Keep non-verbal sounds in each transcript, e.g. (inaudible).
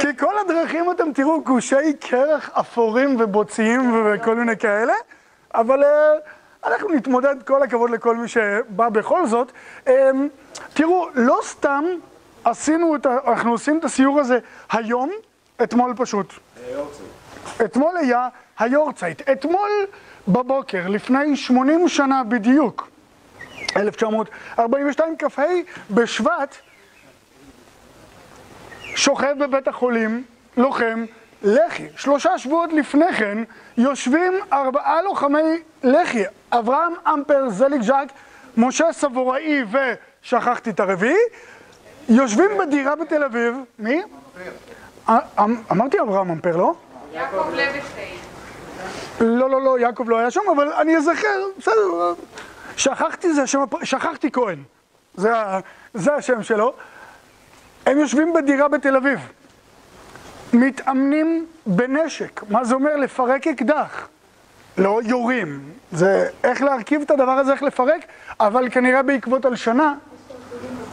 כי כל הדרכים אתם תראו גושי קרח אפורים ובוציים וכל מיני כאלה, אבל אנחנו נתמודד, כל הכבוד לכל מי שבא בכל זאת. תראו, לא סתם עשינו את ה... אנחנו עושים את הסיור הזה היום, אתמול פשוט. אתמול היה היורצייט. אתמול בבוקר, לפני 80 שנה בדיוק, 1942 כ"ה בשבט, שוכב בבית החולים, לוחם, לח"י. שלושה שבועות לפני כן יושבים ארבעה לוחמי לח"י, אברהם אמפר, זליג ז'אק, משה סבוראי ושכחתי את הרביעי, יושבים בדירה בתל אביב, מי? אמרתי אברהם אמפר, לא? יעקב לוינשטיין. לא, לא, לא, יעקב לא היה שם, אבל אני אזכר, בסדר, שכחתי זה השם, שכחתי כהן, זה, זה השם שלו. הם יושבים בדירה בתל אביב, מתאמנים בנשק, מה זה אומר לפרק אקדח? לא יורים, זה איך להרכיב את הדבר הזה, איך לפרק, אבל כנראה בעקבות הלשנה,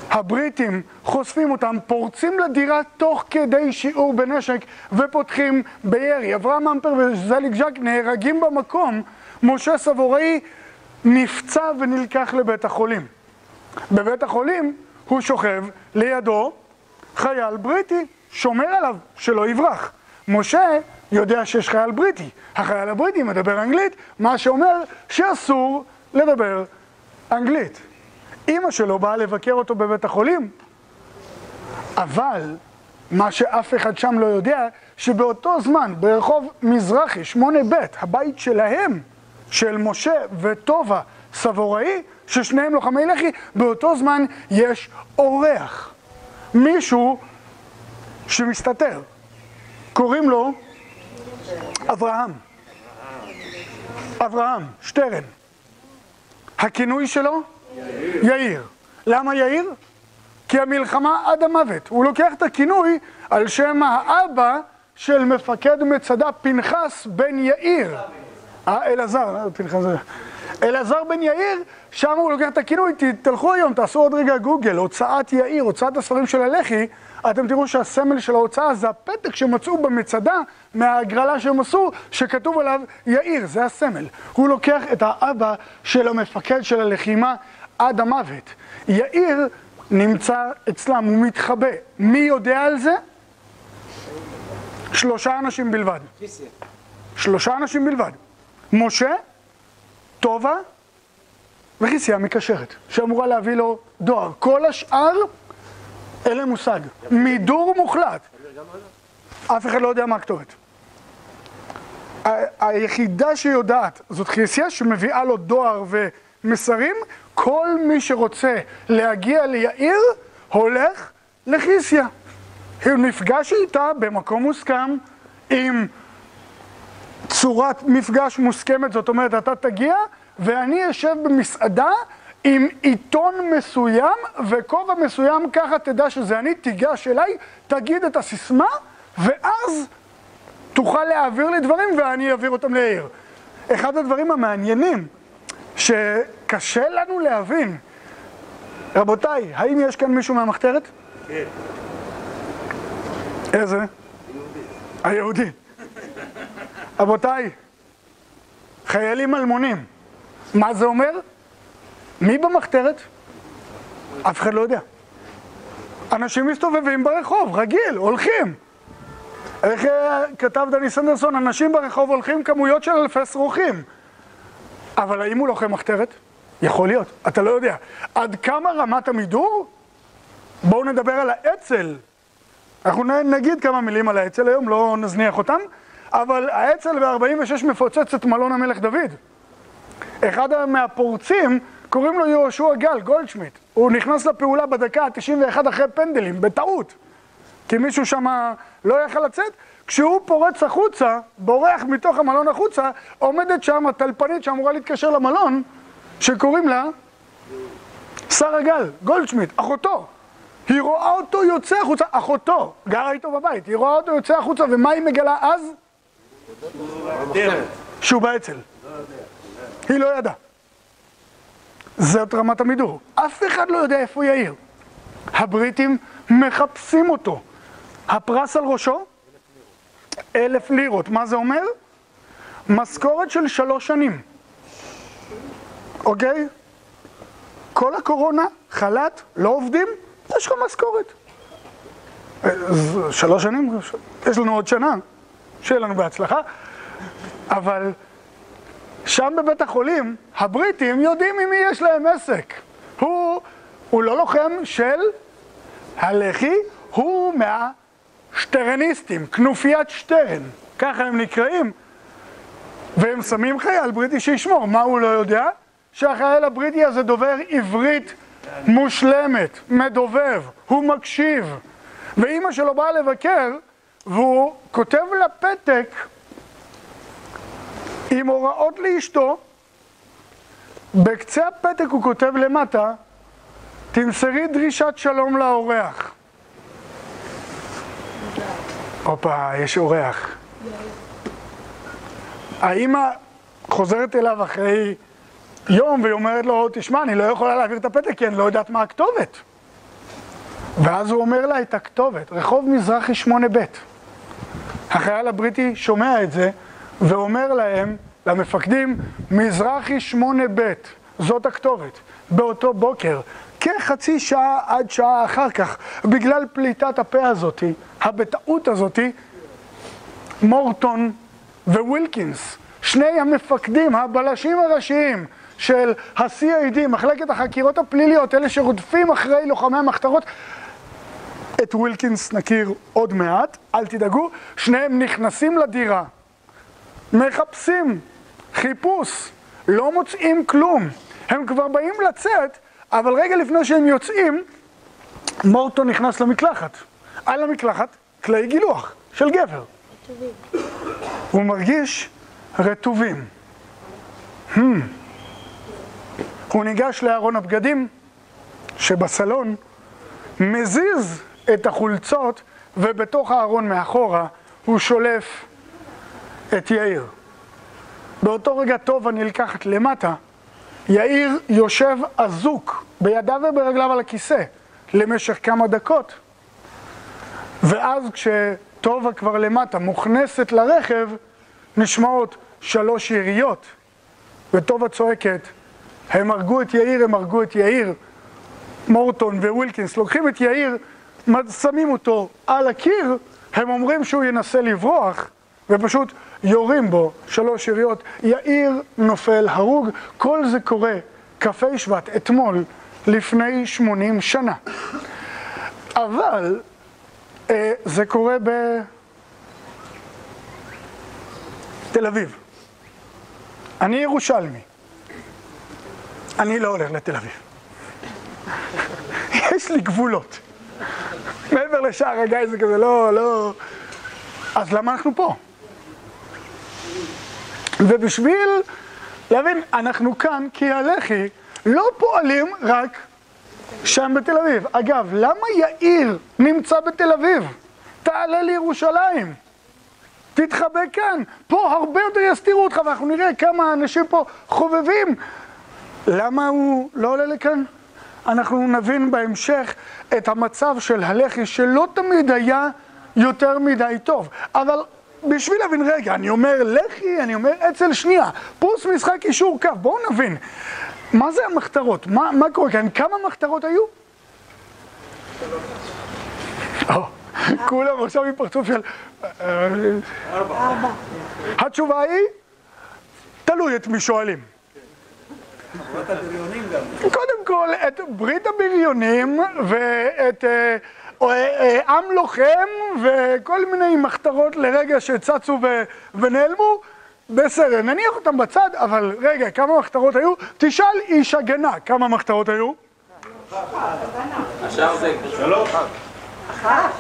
הבריטים חושפים אותם, פורצים לדירה תוך כדי שיעור בנשק ופותחים בירי. אברהם אמפר וזליג ז'אק נהרגים במקום, משה סבוראי נפצע ונלקח לבית החולים. בבית החולים הוא שוכב לידו חייל בריטי, שומר עליו שלא יברח. משה יודע שיש חייל בריטי, החייל הבריטי מדבר אנגלית, מה שאומר שאסור לדבר אנגלית. אימא שלו באה לבקר אותו בבית החולים, אבל מה שאף אחד שם לא יודע, שבאותו זמן ברחוב מזרחי, שמונה ב', הבית שלהם, של משה וטובה סבוראי, ששניהם לוחמי לח"י, באותו זמן יש אורח, מישהו שמסתתר, קוראים לו אברהם. אברהם, שטרן. הכינוי שלו? יאיר. למה יאיר? כי המלחמה עד המוות. הוא לוקח את הכינוי על שם האבא של מפקד מצדה פנחס בן יאיר. אה, אלעזר, לא, פנחס. אלעזר בן יאיר, שם הוא לוקח את הכינוי, תלכו היום, תעשו עוד רגע גוגל, הוצאת יאיר, הוצאת הספרים של הלח"י, אתם תראו שהסמל של ההוצאה זה הפתק שמצאו במצדה מההגרלה שהם עשו, שכתוב עליו יאיר, זה הסמל. הוא לוקח את האבא של המפקד של הלחימה עד המוות. יאיר נמצא אצלם, הוא מתחבא. מי יודע על זה? שלושה אנשים בלבד. שלושה אנשים בלבד. משה, טובה וחיסייה מקשרת, שאמורה להביא לו דואר. כל השאר, אין להם מושג. מידור מוחלט. אף אחד לא יודע מה הכתובת. היחידה שיודעת זאת חיסייה שמביאה לו דואר ומסרים. כל מי שרוצה להגיע ליאיר, הולך לחיסייה. הוא נפגש איתה במקום מוסכם, עם צורת מפגש מוסכמת, זאת אומרת, אתה תגיע ואני אשב במסעדה עם עיתון מסוים וכובע מסוים, ככה תדע שזה אני, תיגש אליי, תגיד את הסיסמה, ואז תוכל להעביר לי דברים ואני אעביר אותם לעיר. אחד הדברים המעניינים שקשה לנו להבין, רבותיי, האם יש כאן מישהו מהמחתרת? כן. איזה? היהודי. רבותיי, חיילים אלמונים, מה זה אומר? מי במחתרת? אף אחד לא יודע. אנשים מסתובבים ברחוב, רגיל, הולכים. איך אה, כתב דני סנדרסון, אנשים ברחוב הולכים כמויות של אלפי שרוכים. אבל האם הוא לוחם מחתרת? יכול להיות, אתה לא יודע. עד כמה רמת המידור? בואו נדבר על האצ"ל. אנחנו נגיד כמה מילים על האצ"ל היום, לא נזניח אותם, אבל האצ"ל ב-46 מפוצץ את מלון המלך דוד. אחד מהפורצים, קוראים לו יהושע גל, גולדשמיט. הוא נכנס לפעולה בדקה ה-91 אחרי פנדלים, בטעות. כי מישהו שם לא יכל לצאת. כשהוא פורץ החוצה, בורח מתוך המלון החוצה, עומדת שם טלפנית שאמורה להתקשר למלון, שקוראים לה שרה גל, גולדשמיט, אחותו. היא רואה אותו יוצא החוצה, אחותו, גרה איתו בבית, היא רואה אותו יוצא החוצה, ומה היא מגלה אז? שהוא באצ"ל. היא לא ידעה. זאת רמת המידור. אף אחד לא יודע איפה יאיר. הבריטים מחפשים אותו. הפרס על ראשו? אלף לירות. מה זה אומר? משכורת של שלוש שנים. אוקיי? כל הקורונה, חל"ת, לא עובדים, יש לך משכורת. אז שלוש שנים, יש לנו עוד שנה, שיהיה לנו בהצלחה. אבל שם בבית החולים, הבריטים יודעים עם מי יש להם עסק. הוא, הוא לא לוחם של הלח"י, הוא מהשטרניסטים, כנופיית שטרן, ככה הם נקראים. והם שמים חייל בריטי שישמור, מה הוא לא יודע? שהחייל הבריטי הזה דובר עברית מושלמת, מדובב, הוא מקשיב. ואימא שלו באה לבקר, והוא כותב לה פתק עם הוראות לאשתו, בקצה הפתק הוא כותב למטה, תמסרי דרישת שלום לאורח. הופה, יש אורח. האימא חוזרת אליו אחרי יום והיא אומרת לו, תשמע, אני לא יכולה להעביר את הפתק כי אני לא יודעת מה הכתובת. ואז הוא אומר לה את הכתובת, רחוב מזרחי 8ב. החייל הבריטי שומע את זה ואומר להם, למפקדים, מזרחי 8ב, זאת הכתובת. באותו בוקר, כחצי שעה עד שעה אחר כך, בגלל פליטת הפה הזאתי, הבטעות הזאתי, מורטון ווילקינס, שני המפקדים, הבלשים הראשיים של ה-CID, מחלקת החקירות הפליליות, אלה שרודפים אחרי לוחמי המחתרות, את ווילקינס נכיר עוד מעט, אל תדאגו, שניהם נכנסים לדירה, מחפשים, חיפוש, לא מוצאים כלום, הם כבר באים לצאת, אבל רגע לפני שהם יוצאים, מורטון נכנס למקלחת. על המקלחת, כלי גילוח של גבר. הוא מרגיש רטובים. Hmm. הוא ניגש לארון הבגדים שבסלון, מזיז את החולצות, ובתוך הארון מאחורה הוא שולף את יאיר. באותו רגע טוב הנלקחת למטה, יאיר יושב אזוק בידיו וברגליו על הכיסא למשך כמה דקות. ואז כשטובה כבר למטה מוכנסת לרכב, נשמעות שלוש יריות, וטובה צועקת, הם הרגו את יאיר, הם הרגו את יאיר. מורטון ווילקינס לוקחים את יאיר, שמים אותו על הקיר, הם אומרים שהוא ינסה לברוח, ופשוט יורים בו שלוש יריות. יאיר נופל הרוג, כל זה קורה כ"ה שבט, אתמול, לפני 80 שנה. אבל אה, זה קורה בתל אביב. אני ירושלמי. אני לא הולך לתל אביב. (laughs) יש לי גבולות. מעבר לשער הגיא זה כזה, לא, לא... אז למה אנחנו פה? ובשביל להבין, אנחנו כאן כי הלח"י לא פועלים רק שם בתל אביב. אגב, למה יאיר נמצא בתל אביב? תעלה לירושלים, תתחבא כאן. פה הרבה יותר יסתירו אותך, ואנחנו נראה כמה אנשים פה חובבים. למה הוא לא עולה לכאן? אנחנו נבין בהמשך את המצב של הלח"י, שלא תמיד היה יותר מדי טוב. אבל בשביל להבין, רגע, אני אומר לח"י, אני אומר אצל שנייה, פוס משחק אישור קו, בואו נבין. מה זה המחתרות? מה, מה קורה כאן? כמה מחתרות היו? כולם עכשיו עם פרצוף של... ארבע. התשובה היא, תלוי את מי שואלים. קודם כל, את ברית הבריונים ואת אה, אה, עם לוחם וכל מיני מחתרות לרגע שצצו ונעלמו, בסדר, נניח אותם בצד, אבל רגע, כמה מחתרות היו? תשאל איש הגנה, כמה מחתרות היו? השאר זה שלוש. אחת.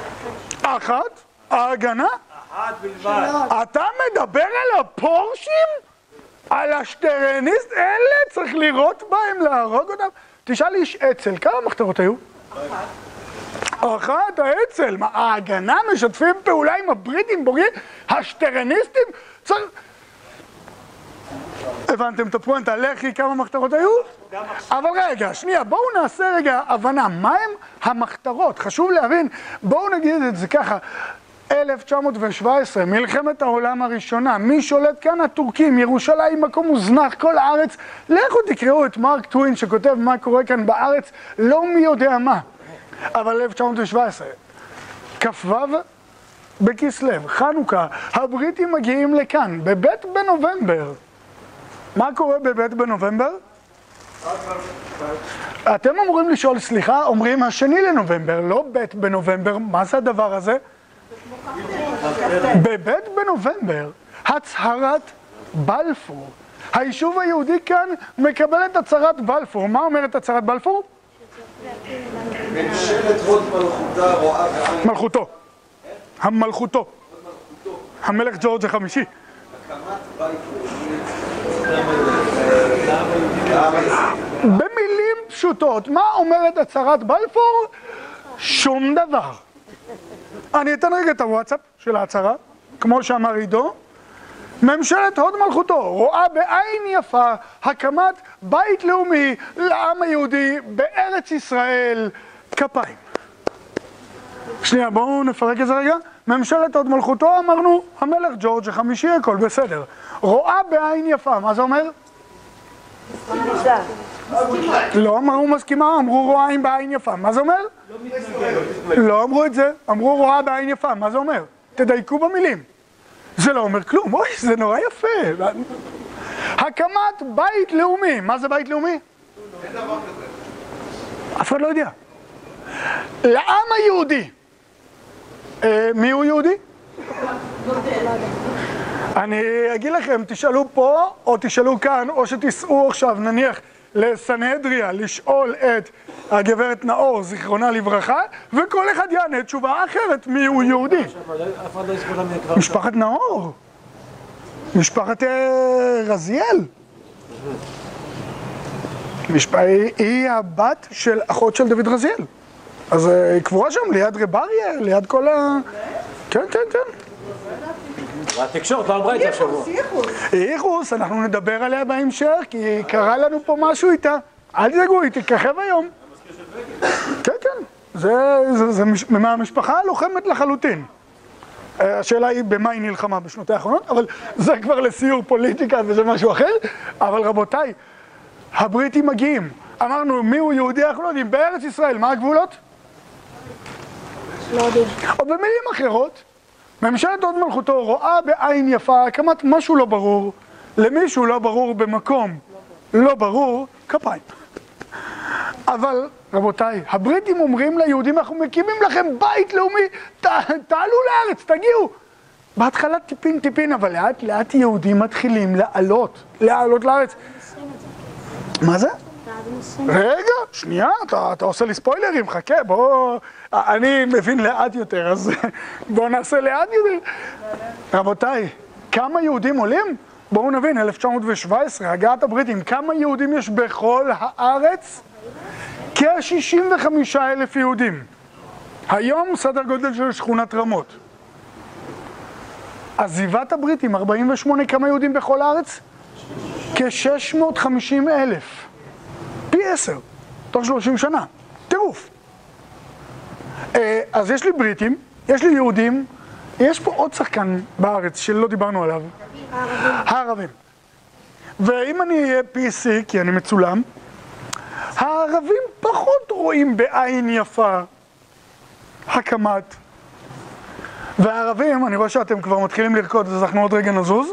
אחת? ההגנה? אחת בלבד. אתה מדבר על הפורשים? על השטרניסט? אלה צריך לירות בהם, להרוג אותם? תשאל איש אצ"ל, כמה מחתרות היו? אחת האצ"ל, מה, ההגנה משתפים פעולה עם הבריטים, בוגרים? השטרניסטים? צריך... הבנתם את הפואנטה, לח"י, כמה מחתרות היו? אבל רגע, שנייה, בואו נעשה רגע הבנה, מהם המחתרות? חשוב להבין, בואו נגיד את זה ככה, 1917, מלחמת העולם הראשונה, מי שולט כאן? הטורקים, ירושלים מקום מוזנח, כל הארץ, לכו תקראו את מרק טווין שכותב מה קורה כאן בארץ, לא מי יודע מה, אבל 1917, כ"ו בכסלו, חנוכה, הבריטים מגיעים לכאן, בב' בנובמבר. מה קורה בב' בנובמבר? אתם אמורים לשאול, סליחה, אומרים השני לנובמבר, לא ב' בנובמבר, מה זה הדבר הזה? בב' בנובמבר, הצהרת בלפור. היישוב היהודי כאן מקבל את הצהרת בלפור. מה אומרת הצהרת בלפור? ממשלת הוד מלכותה רואה בעין מלכותו. המלכותו. המלך ג'ורג' החמישי. במילים פשוטות, מה אומרת הצהרת בלפור? שום דבר. אני אתן רגע את הוואטסאפ של ההצהרה, כמו שאמר עידו. ממשלת הוד מלכותו רואה בעין יפה הקמת בית לאומי לעם היהודי בארץ ישראל כפיים. שנייה, בואו נפרק את זה רגע. ממשלת הוד מלכותו, אמרנו, המלך ג'ורג' החמישי, הכל בסדר. רואה בעין יפה, מה זה אומר? לא אמרו מסכימה, אמרו רואה עין בעין יפה, מה זה אומר? לא אמרו את זה, אמרו רואה בעין יפה, מה זה אומר? תדייקו במילים. זה לא אומר כלום, אוי, זה נורא יפה. הקמת בית לאומי, מה זה בית לאומי? אף אחד לא יודע. לעם היהודי, אה, מי הוא יהודי? אני אגיד לכם, תשאלו פה או תשאלו כאן, או שתיסעו עכשיו, נניח, לסנהדריה, לשאול את הגברת נאור, זיכרונה לברכה, וכל אחד יענה תשובה אחרת מי הוא יהודי. לא יקרא. משפחת נאור, משפחת אה, רזיאל. משפ... היא, היא הבת של אחות של דוד רזיאל. אז אה, היא קבורה שם ליד רב אריה, ליד כל ה... כן, כן, כן. והתקשורת לא אמרה את זה השבוע. איכוס, אנחנו נדבר עליה בהמשך, כי קרה לנו פה משהו איתה. אל תדאגו, היא תככב היום. כן, כן. זה, זה, זה מש- מהמשפחה הלוחמת לחלוטין. אה, השאלה היא במה היא נלחמה בשנותיה האחרונות, אבל זה כבר לסיור פוליטיקה וזה משהו אחר. אבל רבותיי, הבריטים מגיעים. אמרנו, מי הוא יהודי? אנחנו לא יודעים. בארץ ישראל, מה הגבולות? או במילים אחרות, ממשלת הוד מלכותו רואה בעין יפה הקמת משהו לא ברור, למישהו לא ברור במקום לא ברור, כפיים. אבל רבותיי, הבריטים אומרים ליהודים, אנחנו מקימים לכם בית לאומי, ת, תעלו לארץ, תגיעו. בהתחלה טיפין טיפין, אבל לאט לאט יהודים מתחילים לעלות, לעלות לארץ. מה זה? רגע, שנייה, אתה, אתה עושה לי ספוילרים, חכה, בוא... אני מבין לאט יותר, אז (laughs) בואו נעשה לאט יותר. רבותיי, כמה יהודים עולים? בואו נבין, 1917, הגעת הבריטים, כמה יהודים יש בכל הארץ? כ-65 אלף יהודים. היום סדר גודל של שכונת רמות. עזיבת הבריטים, 48, כמה יהודים בכל הארץ? כ-650 אלף. פי עשר, תוך 30 שנה. טירוף. אה, אז יש לי בריטים, יש לי יהודים, יש פה עוד שחקן בארץ שלא דיברנו עליו. הערבים. ואם אני אהיה PC, כי אני מצולם, הערבים פחות רואים בעין יפה הקמת. והערבים, אני רואה שאתם כבר מתחילים לרקוד, אז אנחנו עוד רגע נזוז.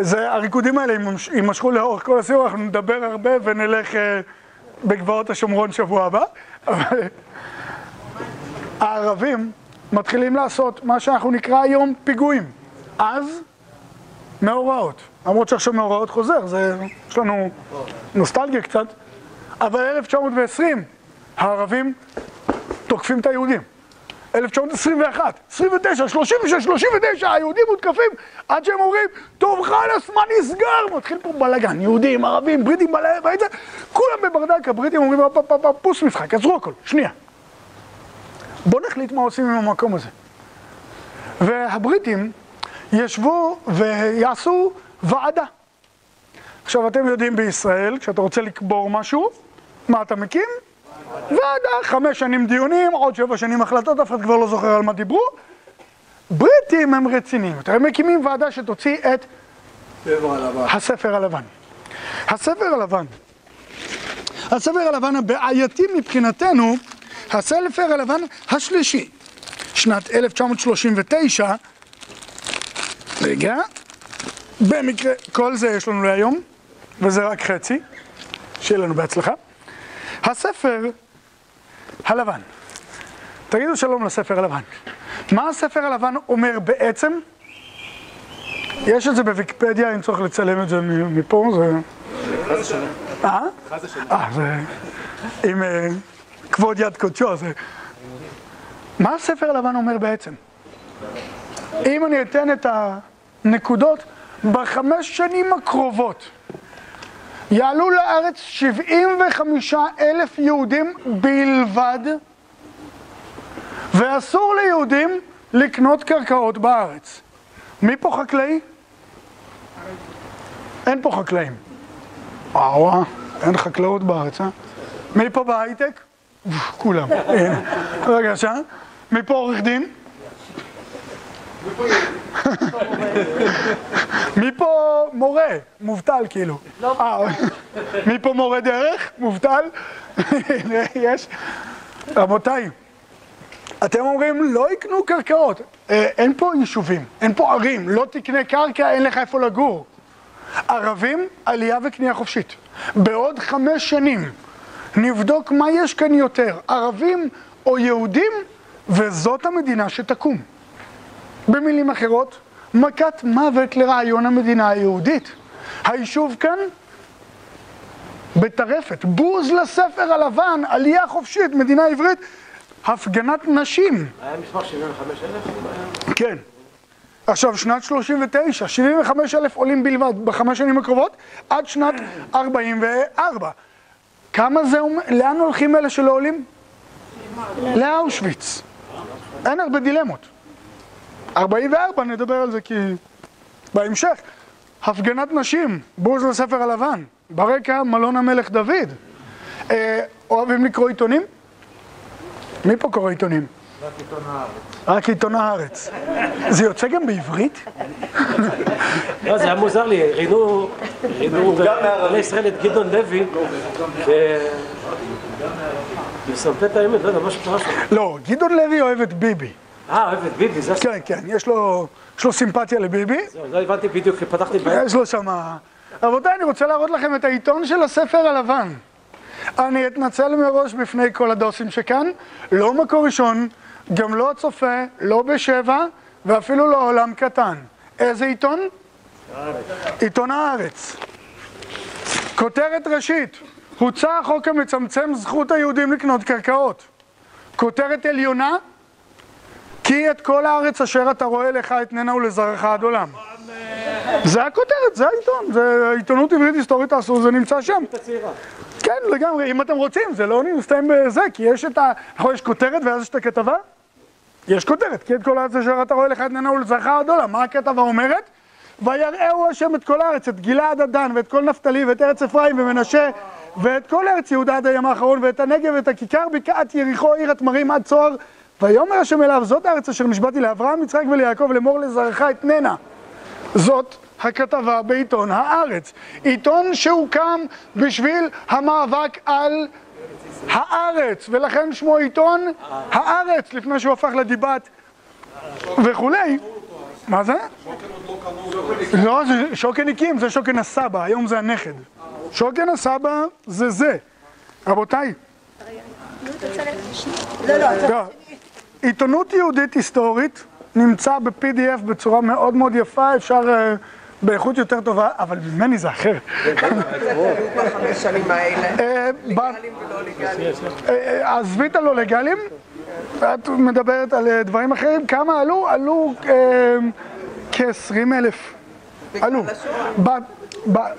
זה, הריקודים האלה יימש- יימשכו לאורך כל הסיור, אנחנו נדבר הרבה ונלך אה, בגבעות השומרון שבוע הבא. הערבים מתחילים לעשות מה שאנחנו נקרא היום פיגועים. אז מאורעות. למרות שעכשיו מאורעות חוזר, זה, יש לנו נוסטלגיה קצת. אבל 1920, הערבים תוקפים את היהודים. 1921, 29, 36, 39, היהודים מותקפים עד שהם אומרים, טוב חלאס, מה נסגר? מתחיל פה בלאגן, יהודים, ערבים, בריטים, בלאגן, כולם בברדק, הבריטים אומרים, "הופ, הופ, הופ, פוס משחק, עצרו הכל, שנייה. בואו נחליט מה עושים עם המקום הזה. והבריטים ישבו ויעשו ועדה. עכשיו אתם יודעים בישראל, כשאתה רוצה לקבור משהו, מה אתה מקים? ועדה, חמש שנים דיונים, עוד שבע שנים החלטות, אף אחד כבר לא זוכר על מה דיברו. בריטים הם רציניים יותר, הם מקימים ועדה שתוציא את הספר הלבן. הספר הלבן. הספר הלבן הבעייתי מבחינתנו, הספר הלבן השלישי, שנת 1939, רגע, במקרה, כל זה יש לנו להיום, וזה רק חצי, שיהיה לנו בהצלחה. הספר הלבן. תגידו שלום לספר הלבן. מה הספר הלבן אומר בעצם? יש את זה בוויקיפדיה, אם צריך לצלם את זה מפה, זה... אה? אה, זה... עם כבוד יד קודשו, זה... מה הספר הלבן אומר בעצם? אם אני אתן את הנקודות, בחמש שנים הקרובות יעלו לארץ 75 אלף יהודים בלבד, ואסור ליהודים לקנות קרקעות בארץ. מי פה חקלאי? אין פה חקלאים. וואו, אין חקלאות בארץ, אה? מי פה בהייטק? כולם. אין. רגע, שעה. מי פה עורך דין? מי פה מורה? מובטל כאילו. לא. מי פה מורה דרך? מובטל? יש? רבותיי, אתם אומרים לא יקנו קרקעות, אה, אין פה יישובים, אין פה ערים, לא תקנה קרקע, אין לך איפה לגור. ערבים, עלייה וקנייה חופשית. בעוד חמש שנים נבדוק מה יש כאן יותר, ערבים או יהודים, וזאת המדינה שתקום. במילים אחרות, מכת מוות לרעיון המדינה היהודית. היישוב כאן בטרפת, בוז לספר הלבן, עלייה חופשית, מדינה עברית, הפגנת נשים. היה מספר 75,000? כן. עכשיו, שנת 39, 75 אלף עולים בלבד בחמש שנים הקרובות, עד שנת 44. כמה זה? לאן הולכים אלה שלא עולים? לאושוויץ. אין הרבה דילמות. 44, נדבר על זה כי... בהמשך. הפגנת נשים, בוז לספר הלבן, ברקע מלון המלך דוד. אה, אוהבים לקרוא עיתונים? מי פה קורא עיתונים? רק עיתון הארץ. רק עיתון הארץ. זה יוצא גם בעברית? (laughs) לא, זה היה מוזר לי, ראינו, ראינו בגלי ישראל את גדעון לוי, וסמפת האמת, לא יודע, משהו קרה שם. לא, גדעון לוי אוהב את ביבי. אה, אוהב את ביבי, זה כן, כן, יש לו, יש לו סימפתיה לביבי. זהו, זה הבנתי בדיוק, כי פתחתי בעיה. יש לו שם... רבותיי, אני רוצה להראות לכם את העיתון של הספר הלבן. אני אתנצל מראש בפני כל הדוסים שכאן, לא מקור ראשון, גם לא הצופה, לא בשבע, ואפילו לא עולם קטן. איזה עיתון? עיתון הארץ. כותרת ראשית, הוצע החוק המצמצם זכות היהודים לקנות קרקעות. כותרת עליונה, כי את כל הארץ אשר אתה רואה לך אתננה ולזרעך עד עולם. זה הכותרת, זה העיתון, זה עיתונות עברית היסטורית תעשו, זה נמצא שם. כן, לגמרי, אם אתם רוצים, זה לא מסתיים בזה, כי יש את ה... נכון, יש כותרת ואז יש את הכתבה? יש כותרת, כי את כל הארץ אשר אתה רואה לך אתננה ולזרעך עד עולם. מה הכתבה אומרת? ויראהו השם את כל הארץ, את גלעד עד דן, ואת כל נפתלי, ואת ארץ אפרים ומנשה, ואת כל ארץ יהודה עד הים האחרון, ואת הנגב, ואת הכיכר בקעת יריחו, עיר התמרים עד צוהר. ויאמר השם אליו, זאת הארץ אשר נשבעתי לאברהם, יצחק וליעקב, לאמור לזרעך אתננה. זאת הכתבה בעיתון הארץ. עיתון שהוקם בשביל המאבק על הארץ, ולכן שמו עיתון הארץ, לפני שהוא הפך לדיבת וכולי. מה זה? לא, זה שוקן הקים, זה שוקן הסבא, היום זה הנכד. שוקן הסבא זה זה. רבותיי, לא, לא, לא, עיתונות יהודית היסטורית נמצא ב-PDF בצורה מאוד מאוד יפה, אפשר אה, באיכות יותר טובה, אבל ממני זה אחרת. בחמש שנים האלה, אה, ב- לגאלים ולא לגאלים. אה, אה, עזבי את הלא לגאלים, את מדברת על אה, דברים אחרים, כמה עלו? עלו אה, כ-20 אלף. עלו.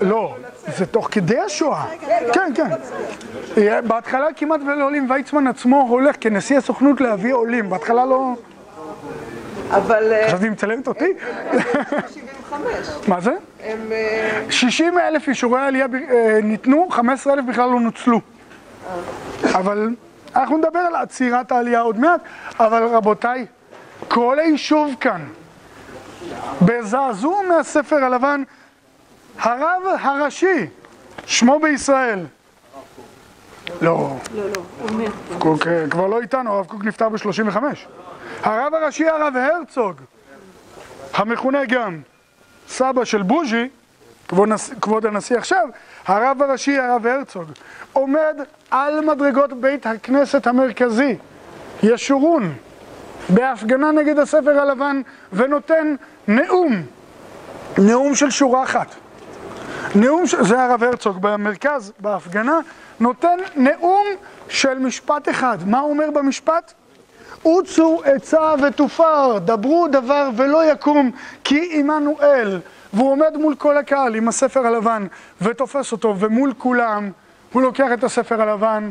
לא, זה תוך כדי השואה. כן, כן. אה, בהתחלה כמעט ולא עולים, ויצמן עצמו הולך כנשיא הסוכנות להביא עולים, בהתחלה לא... אבל אה, חשבתי היא מצלמת אותי? 75 חמש. מה זה? הם... אה, 60 אלף אישורי עלייה אה, ניתנו, 15 אלף בכלל לא נוצלו. אבל אנחנו נדבר על עצירת העלייה עוד מעט, אבל רבותיי, כל היישוב כאן, בזעזוע מהספר הלבן, הרב הראשי, שמו בישראל. לא, לא, לא. קוק אה, כבר לא איתנו, הרב קוק נפטר ב-35. הרב הראשי הרב הרצוג, המכונה גם סבא של בוז'י, כבוד, נס... כבוד הנשיא עכשיו, הרב הראשי הרב הרצוג, עומד על מדרגות בית הכנסת המרכזי, ישורון, בהפגנה נגד הספר הלבן, ונותן נאום, נאום של שורה אחת. נאום, ש- זה הרב הרצוג במרכז, בהפגנה, נותן נאום של משפט אחד. מה הוא אומר במשפט? עוצו עצה ותופר, דברו דבר ולא יקום, כי עמנו אל. והוא עומד מול כל הקהל עם הספר הלבן ותופס אותו, ומול כולם הוא לוקח את הספר הלבן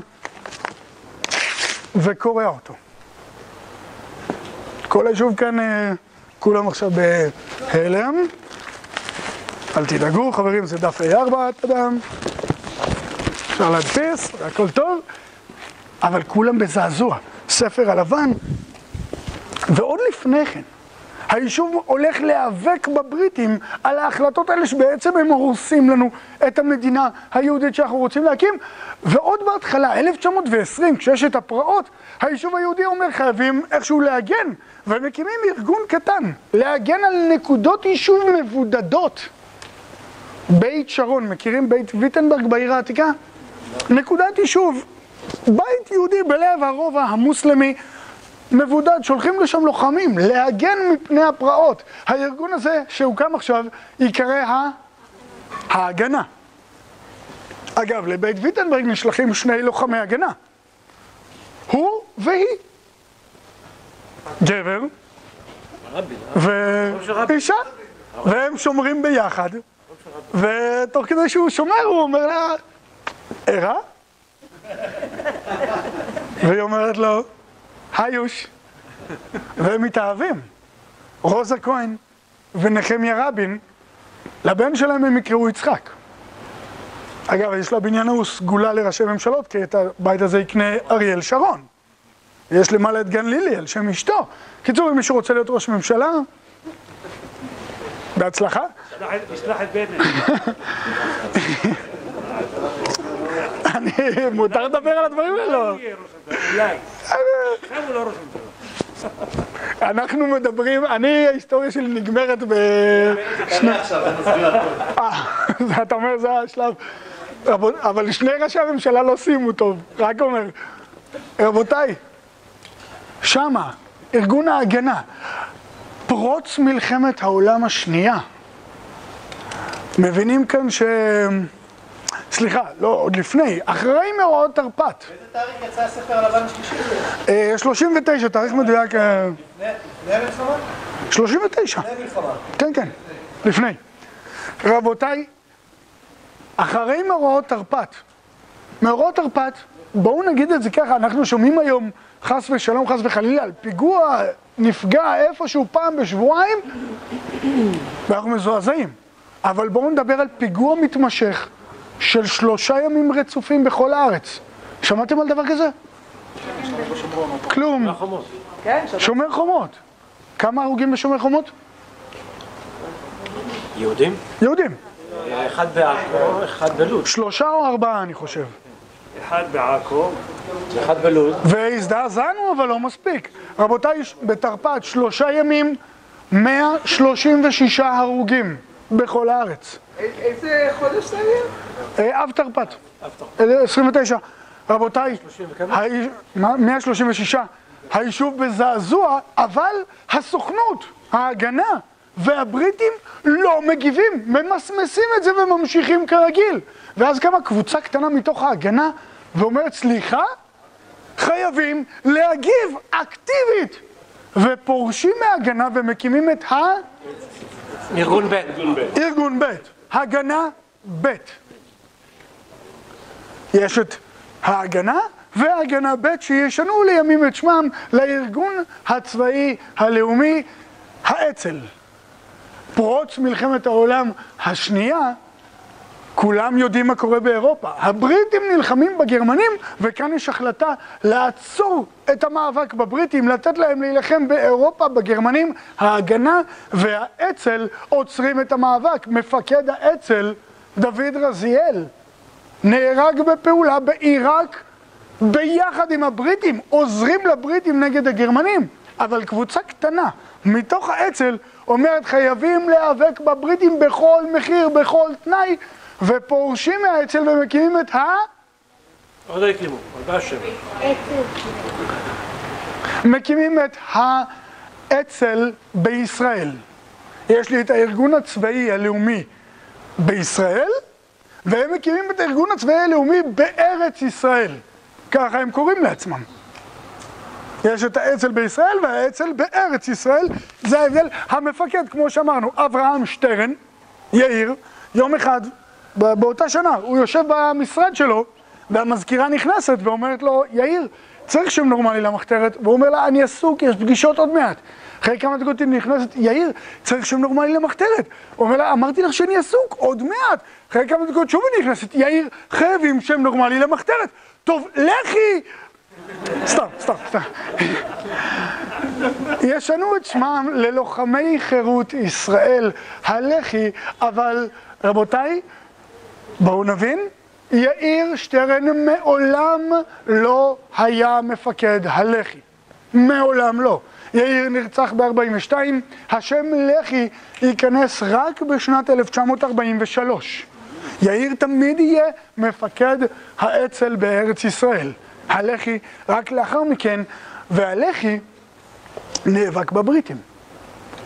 וקורע אותו. כל היישוב כאן, אה, כולם עכשיו בהלם. אל תדאגו, חברים, זה דף A4, אדם. אפשר להדפיס, הכל טוב, אבל כולם בזעזוע. ספר הלבן, ועוד לפני כן, היישוב הולך להיאבק בבריטים על ההחלטות האלה שבעצם הם הורסים לנו את המדינה היהודית שאנחנו רוצים להקים. ועוד בהתחלה, 1920, כשיש את הפרעות, היישוב היהודי אומר חייבים איכשהו להגן. והם מקימים ארגון קטן, להגן על נקודות יישוב מבודדות. בית שרון, מכירים בית ויטנברג בעיר העתיקה? נקודת יישוב, יהודי בלב הרובע המוסלמי מבודד, שולחים לשם לוחמים להגן מפני הפרעות. הארגון הזה שהוקם עכשיו ייקרא ה... ההגנה. אגב, לבית ויטנברג נשלחים שני לוחמי הגנה. הוא והיא. גבר ואישה. והם שומרים ביחד. ותוך כדי שהוא שומר הוא אומר לה, ערה? והיא אומרת לו, היוש. והם מתאהבים. רוזה כהן ונחמיה רבין, לבן שלהם הם יקראו יצחק. אגב, יש לבניין ההוא סגולה לראשי ממשלות, כי את הבית הזה יקנה אריאל שרון. יש למעלה את גן לילי על שם אשתו. קיצור, אם מישהו רוצה להיות ראש ממשלה, בהצלחה. תשלח את בנט. (laughs) אני, מותר לדבר על הדברים הממשלה. (laughs) אנחנו מדברים, אני, ההיסטוריה שלי נגמרת ב... אה, (laughs) אתה אומר, זה השלב. אבל שני ראשי הממשלה לא סיימו טוב, רק אומר. רבותיי, שמה, ארגון ההגנה, פרוץ מלחמת העולם השנייה. מבינים כאן ש... סליחה, לא, עוד לפני, אחרי מאורעות תרפ"ט. באיזה תאריך יצא הספר הלבן השלישי? אה, 39, תאריך מדויק, אה, לפני המלחמה? 39. לפני המלחמה. כן, כן, לפני. רבותיי, אחרי מאורעות תרפ"ט, מאורעות תרפ"ט, בואו נגיד את זה ככה, אנחנו שומעים היום, חס ושלום, חס וחלילה, על פיגוע נפגע איפשהו פעם בשבועיים, ואנחנו מזועזעים. אבל בואו נדבר על פיגוע מתמשך של שלושה ימים רצופים בכל הארץ. שמעתם על דבר כזה? כלום. כן, שומר חומות. כמה הרוגים בשומר חומות? יהודים? יהודים. אחד בעכו, אחד בלוד. שלושה או ארבעה, אני חושב. אחד בעכו. אחד בלוד. והזדעזענו, אבל לא מספיק. רבותיי, בתרפ"ט, שלושה ימים, 136 הרוגים בכל הארץ. איזה חודש זה היה? אה, אב תרפ"ט. אה, 29. רבותיי, הי- מה? 136. היישוב בזעזוע, אבל הסוכנות, ההגנה והבריטים לא מגיבים, ממסמסים את זה וממשיכים כרגיל. ואז קמה קבוצה קטנה מתוך ההגנה ואומרת, סליחה, חייבים להגיב אקטיבית. ופורשים מההגנה ומקימים את ה... ארגון ב'. ארגון ב', הגנה ב'. יש את ההגנה והגנה ב' שישנו לימים את שמם לארגון הצבאי הלאומי האצ"ל. פרוץ מלחמת העולם השנייה, כולם יודעים מה קורה באירופה. הבריטים נלחמים בגרמנים, וכאן יש החלטה לעצור את המאבק בבריטים, לתת להם להילחם באירופה, בגרמנים. ההגנה והאצ"ל עוצרים את המאבק. מפקד האצ"ל, דוד רזיאל, נהרג בפעולה בעיראק ביחד עם הבריטים, עוזרים לבריטים נגד הגרמנים. אבל קבוצה קטנה מתוך האצ"ל אומרת חייבים להיאבק בבריטים בכל מחיר, בכל תנאי, ופורשים מהאצ"ל ומקימים את ה... עוד. מקימים את האצ"ל בישראל. יש לי את הארגון הצבאי הלאומי בישראל, והם מקימים את הארגון הצבאי הלאומי בארץ ישראל. ככה הם קוראים לעצמם. יש את האצ"ל בישראל והאצ"ל בארץ ישראל, זה ההבדל. המפקד, כמו שאמרנו, אברהם שטרן, יאיר, יום אחד, באותה שנה, הוא יושב במשרד שלו, והמזכירה נכנסת ואומרת לו, יאיר, צריך שם נורמלי למחתרת, והוא אומר לה, אני עסוק, יש פגישות עוד מעט. אחרי כמה דקות היא נכנסת, יאיר, צריך שם נורמלי למחתרת. הוא אומר לה, אמרתי לך שאני עסוק, עוד מעט. אחרי כמה דקות שוב היא נכנסת, יאיר, חייבים שם נורמלי למחתרת. טוב, לכי! סתם, סתם, סתם. ישנו את שמם ללוחמי חירות ישראל, הלח"י, אבל רבותיי, בואו נבין, יאיר שטרן מעולם לא היה מפקד הלח"י. מעולם לא. יאיר נרצח ב-42, השם לח"י ייכנס רק בשנת 1943. יאיר תמיד יהיה מפקד האצ"ל בארץ ישראל. הלח"י רק לאחר מכן, והלח"י נאבק בבריטים.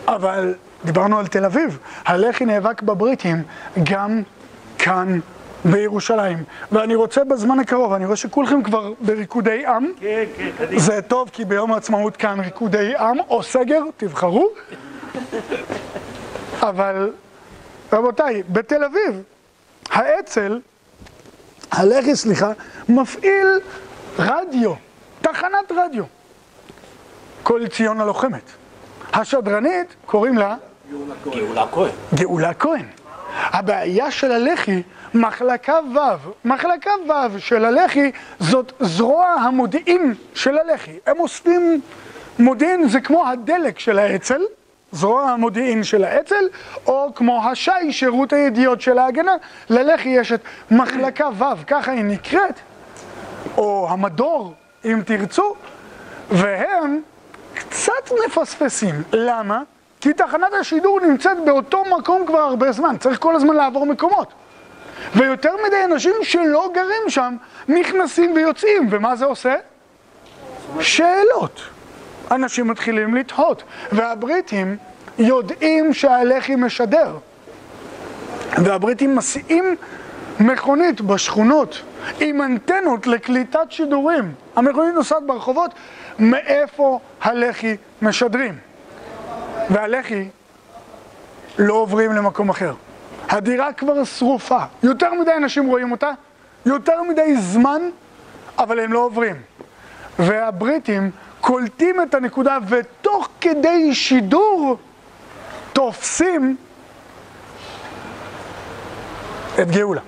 אבל דיברנו על תל אביב, הלח"י נאבק בבריטים גם כאן בירושלים. ואני רוצה בזמן הקרוב, אני רואה שכולכם כבר בריקודי עם. כן, כן, קדימה. זה טוב, כי ביום העצמאות כאן ריקודי עם או סגר, תבחרו. אבל רבותיי, בתל אביב, האצ"ל, הלח"י, סליחה, מפעיל רדיו, תחנת רדיו. כל ציון הלוחמת. השדרנית, קוראים לה גאולה כהן. גאולה כהן. הבעיה של הלח"י, מחלקה ו', מחלקה ו' של הלח"י זאת זרוע המודיעין של הלח"י. הם אוספים מודיעין, זה כמו הדלק של האצ"ל, זרוע המודיעין של האצ"ל, או כמו הש"י, שירות הידיעות של ההגנה. ללח"י יש את מחלקה ו', ככה היא נקראת, או המדור, אם תרצו, והם קצת מפספסים. למה? כי תחנת השידור נמצאת באותו מקום כבר הרבה זמן, צריך כל הזמן לעבור מקומות. ויותר מדי אנשים שלא גרים שם נכנסים ויוצאים, ומה זה עושה? שאלות. אנשים מתחילים לתהות, והבריטים יודעים שהלח"י משדר. והבריטים מסיעים מכונית בשכונות עם אנטנות לקליטת שידורים. המכונית נוסעת ברחובות, מאיפה הלח"י משדרים. והלח"י לא עוברים למקום אחר. הדירה כבר שרופה, יותר מדי אנשים רואים אותה, יותר מדי זמן, אבל הם לא עוברים. והבריטים קולטים את הנקודה ותוך כדי שידור תופסים את גאולה.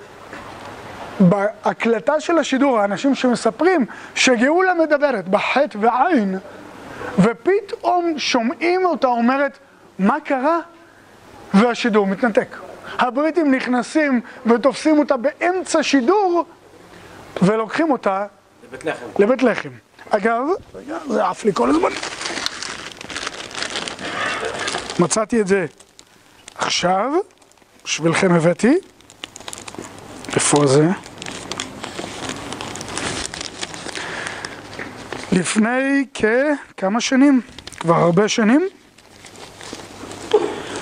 בהקלטה של השידור, האנשים שמספרים שגאולה מדברת בחטא ועין, ופתאום שומעים אותה אומרת, מה קרה? והשידור מתנתק. הבריטים נכנסים ותופסים אותה באמצע שידור ולוקחים אותה לבית לחם. לבית לחם. אגב, רגע, זה עף לי כל הזמן. מצאתי את זה עכשיו, בשבילכם הבאתי. איפה זה? לפני כמה שנים? כבר הרבה שנים?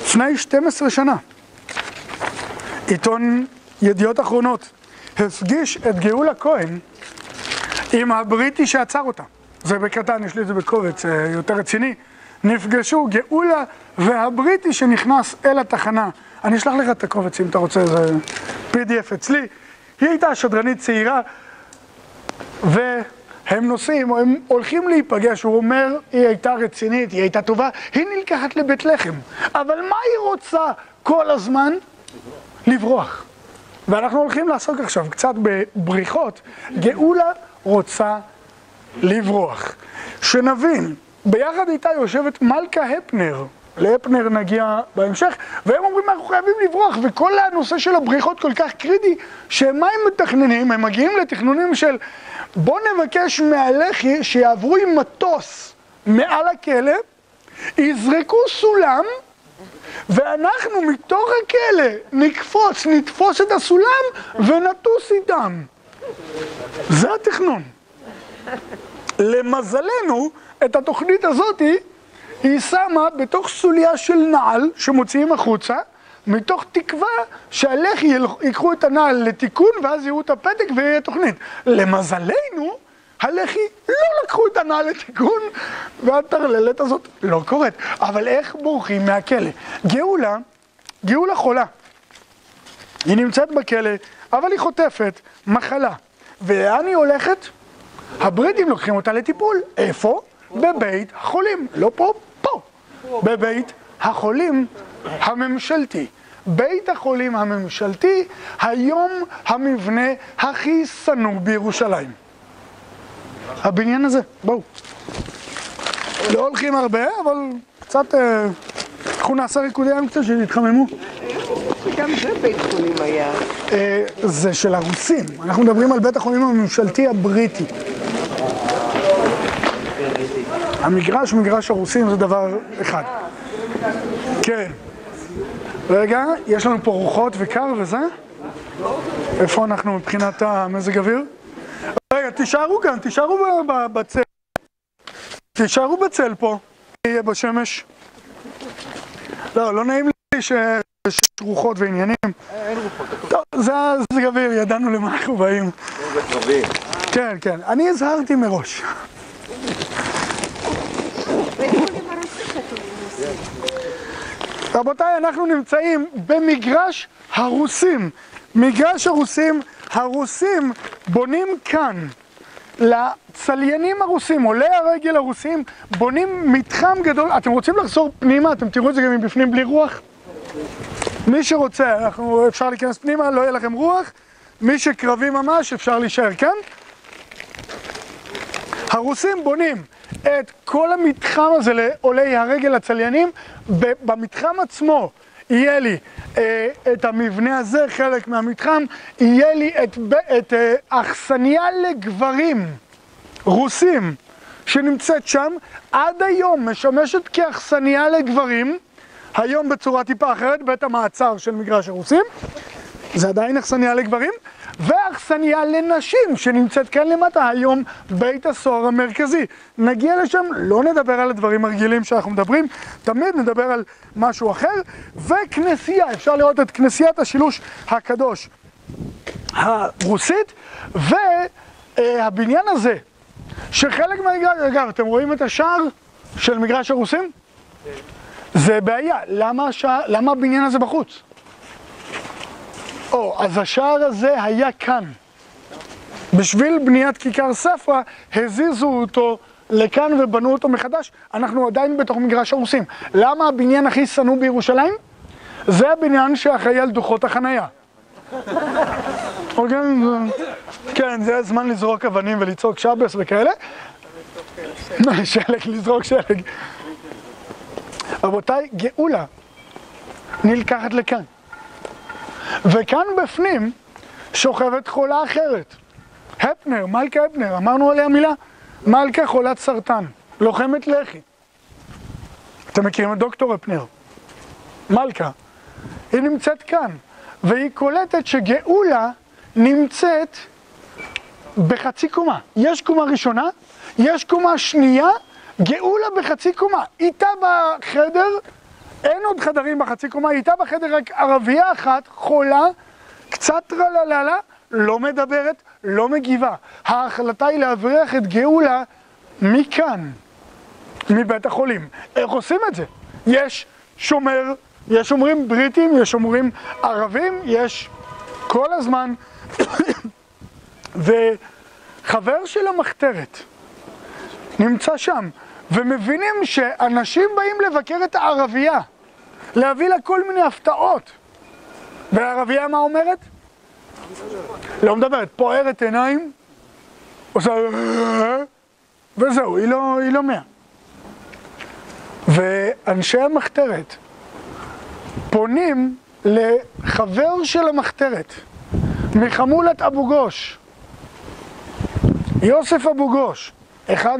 לפני 12 שנה. עיתון ידיעות אחרונות הפגיש את גאולה כהן עם הבריטי שעצר אותה. זה בקטן, יש לי את זה בקובץ אה, יותר רציני. נפגשו גאולה והבריטי שנכנס אל התחנה. אני אשלח לך את הקובץ אם אתה רוצה, זה PDF אצלי. היא הייתה שדרנית צעירה, הם נוסעים, הם הולכים להיפגש, הוא אומר, היא הייתה רצינית, היא הייתה טובה, היא נלקחת לבית לחם. אבל מה היא רוצה כל הזמן? לברוח. ואנחנו הולכים לעסוק עכשיו קצת בבריחות. גאולה רוצה לברוח. שנבין, ביחד איתה יושבת מלכה הפנר, להפנר נגיע בהמשך, והם אומרים אנחנו חייבים לברוח, וכל הנושא של הבריחות כל כך קריטי, שמה הם מתכננים? הם מגיעים לתכנונים של בוא נבקש מהלח"י שיעברו עם מטוס מעל הכלא, יזרקו סולם, ואנחנו מתוך הכלא נקפוץ, נתפוס את הסולם ונטוס איתם. זה התכנון. למזלנו, את התוכנית הזאתי היא שמה בתוך סוליה של נעל שמוציאים החוצה, מתוך תקווה שהלח"י ייקחו את הנעל לתיקון ואז יראו את הפתק ויהיה תוכנית. למזלנו, הלח"י לא לקחו את הנעל לתיקון והטרללת הזאת לא קורית. אבל איך בורחים מהכלא? גאולה, גאולה חולה. היא נמצאת בכלא, אבל היא חוטפת מחלה. ולאן היא הולכת? הבריטים לוקחים אותה לטיפול. איפה? בבית החולים. לא פה. בבית החולים הממשלתי. בית החולים הממשלתי, היום המבנה הכי שנוא בירושלים. הבניין הזה, בואו. לא הולכים הרבה, אבל קצת... אה, אנחנו נעשה ריקודי ים קצת שיתחממו. גם זה בית חולים היה. אה, זה של הרוסים. אנחנו מדברים על בית החולים הממשלתי הבריטי. המגרש, מגרש הרוסים זה דבר אחד. כן. רגע, יש לנו פה רוחות וקר וזה? איפה אנחנו מבחינת המזג אוויר? רגע, תישארו כאן, תישארו בצל. תישארו בצל פה, יהיה בשמש. לא, לא נעים לי שיש רוחות ועניינים. אין רוחות. טוב, זה המזג אוויר, ידענו למה אנחנו באים. כן, כן. אני הזהרתי מראש. רבותיי, אנחנו נמצאים במגרש הרוסים. מגרש הרוסים, הרוסים בונים כאן לצליינים הרוסים, עולי הרגל הרוסים, בונים מתחם גדול. אתם רוצים לחזור פנימה? אתם תראו את זה גם מבפנים בלי רוח? מי שרוצה, אנחנו, אפשר להיכנס פנימה, לא יהיה לכם רוח. מי שקרבי ממש, אפשר להישאר כאן. הרוסים בונים את כל המתחם הזה לעולי הרגל הצליינים, במתחם עצמו יהיה לי אה, את המבנה הזה, חלק מהמתחם, יהיה לי את, את אה, אכסניה לגברים רוסים שנמצאת שם, עד היום משמשת כאכסניה לגברים, היום בצורה טיפה אחרת, בית המעצר של מגרש הרוסים, זה עדיין אכסניה לגברים, ואכסניה לנשים שנמצאת כאן למטה, היום בית הסוהר המרכזי. נגיע לשם, לא נדבר על הדברים הרגילים שאנחנו מדברים, תמיד נדבר על משהו אחר, וכנסייה, אפשר לראות את כנסיית השילוש הקדוש הרוסית, והבניין הזה, שחלק מהמגרש, אגב, אתם רואים את השער של מגרש הרוסים? זה בעיה, למה, השער, למה הבניין הזה בחוץ? או, אז השער הזה היה כאן. בשביל בניית כיכר ספרא, הזיזו אותו לכאן ובנו אותו מחדש. אנחנו עדיין בתוך מגרש הרוסים. למה הבניין הכי שנוא בירושלים? זה הבניין שאחראי על דוחות החנייה. אוקיי? כן, זה הזמן לזרוק אבנים ולצעוק שבס וכאלה. (laughs) שלג, לזרוק שלג. רבותיי, גאולה נלקחת לכאן. וכאן בפנים שוכבת חולה אחרת. הפנר, מלכה הפנר, אמרנו עליה מילה? מלכה חולת סרטן, לוחמת לחי. אתם מכירים את דוקטור הפנר? מלכה. היא נמצאת כאן, והיא קולטת שגאולה נמצאת בחצי קומה. יש קומה ראשונה, יש קומה שנייה, גאולה בחצי קומה. איתה בחדר אין עוד חדרים בחצי קומה, איתה בחדר רק ערבייה אחת, חולה, קצת טרלללה, לא מדברת, לא מגיבה. ההחלטה היא להבריח את גאולה מכאן, מבית החולים. איך עושים את זה? יש שומר, יש שומרים בריטים, יש שומרים ערבים, יש כל הזמן, (coughs) חבר של המחתרת, נמצא שם, ומבינים שאנשים באים לבקר את הערבייה, להביא לה כל מיני הפתעות. והערבייה מה אומרת? לא מדברת, פוערת עיניים, עושה... וזהו, היא לא, היא לא מאה. ואנשי המחתרת פונים לחבר של המחתרת מחמולת אבו גוש, יוסף אבו גוש, אחד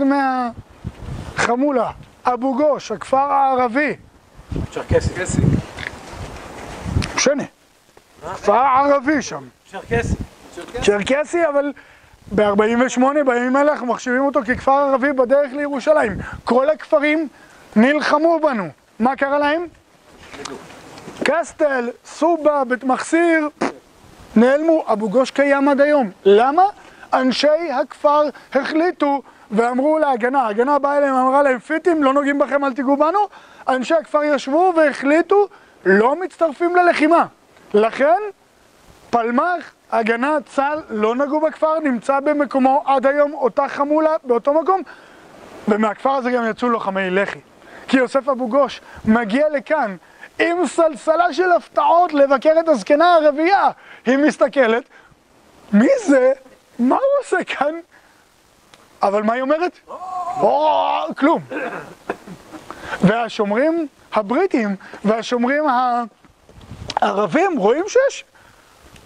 מהחמולה, אבו גוש, הכפר הערבי, צ'רקסי. משנה, כפר ערבי שם, צ'רקסי. צ'רקסי, אבל ב-48 בימים האלה אנחנו מחשיבים אותו ככפר ערבי בדרך לירושלים. כל הכפרים נלחמו בנו. מה קרה להם? קסטל, סובה, בית מחסיר, נעלמו. אבו גוש קיים עד היום. למה? אנשי הכפר החליטו ואמרו להגנה, ההגנה באה אליהם, אמרה להם פיטים, לא נוגעים בכם, אל תיגעו בנו. אנשי הכפר ישבו והחליטו, לא מצטרפים ללחימה. לכן, פלמ"ח, הגנה, צה"ל, לא נגעו בכפר, נמצא במקומו עד היום אותה חמולה באותו מקום, ומהכפר הזה גם יצאו לוחמי לח"י. כי יוסף אבו גוש מגיע לכאן עם סלסלה של הפתעות לבקר את הזקנה הערבייה. היא מסתכלת, מי זה? מה הוא עושה כאן? אבל מה היא אומרת? או, כלום. והשומרים הבריטים והשומרים הערבים רואים שיש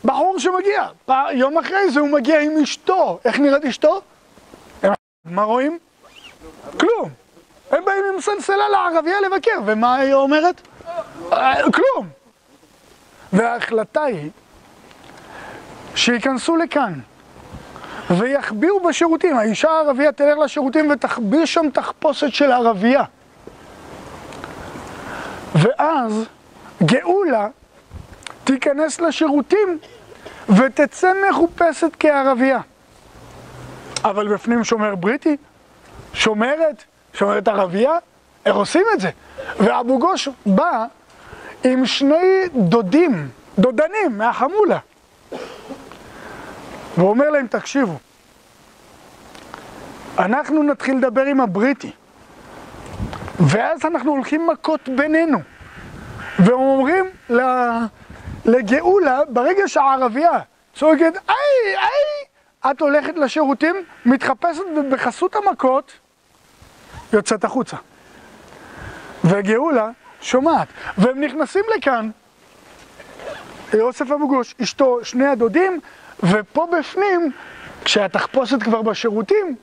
בחור שמגיע. יום אחרי זה הוא מגיע עם אשתו. איך נראית אשתו? מה רואים? כלום. הם באים עם סלסלה לערבייה לבקר, ומה היא אומרת? אה, כלום. וההחלטה היא שייכנסו לכאן ויחביאו בשירותים. האישה הערבייה תלך לשירותים ותחביא שם תחפושת של ערבייה. ואז גאולה תיכנס לשירותים ותצא מחופשת כערבייה. אבל בפנים שומר בריטי, שומרת, שומרת ערבייה, איך עושים את זה? ואבו גוש בא עם שני דודים, דודנים מהחמולה. ואומר להם, תקשיבו, אנחנו נתחיל לדבר עם הבריטי, ואז אנחנו הולכים מכות בינינו. ואומרים לגאולה, ברגע שהערבייה צועקת, היי, היי, את הולכת לשירותים, מתחפשת ובחסות המכות יוצאת החוצה. וגאולה שומעת, והם נכנסים לכאן, יוסף אבו גוש, אשתו, שני הדודים, ופה בפנים, כשהתחפושת כבר בשירותים,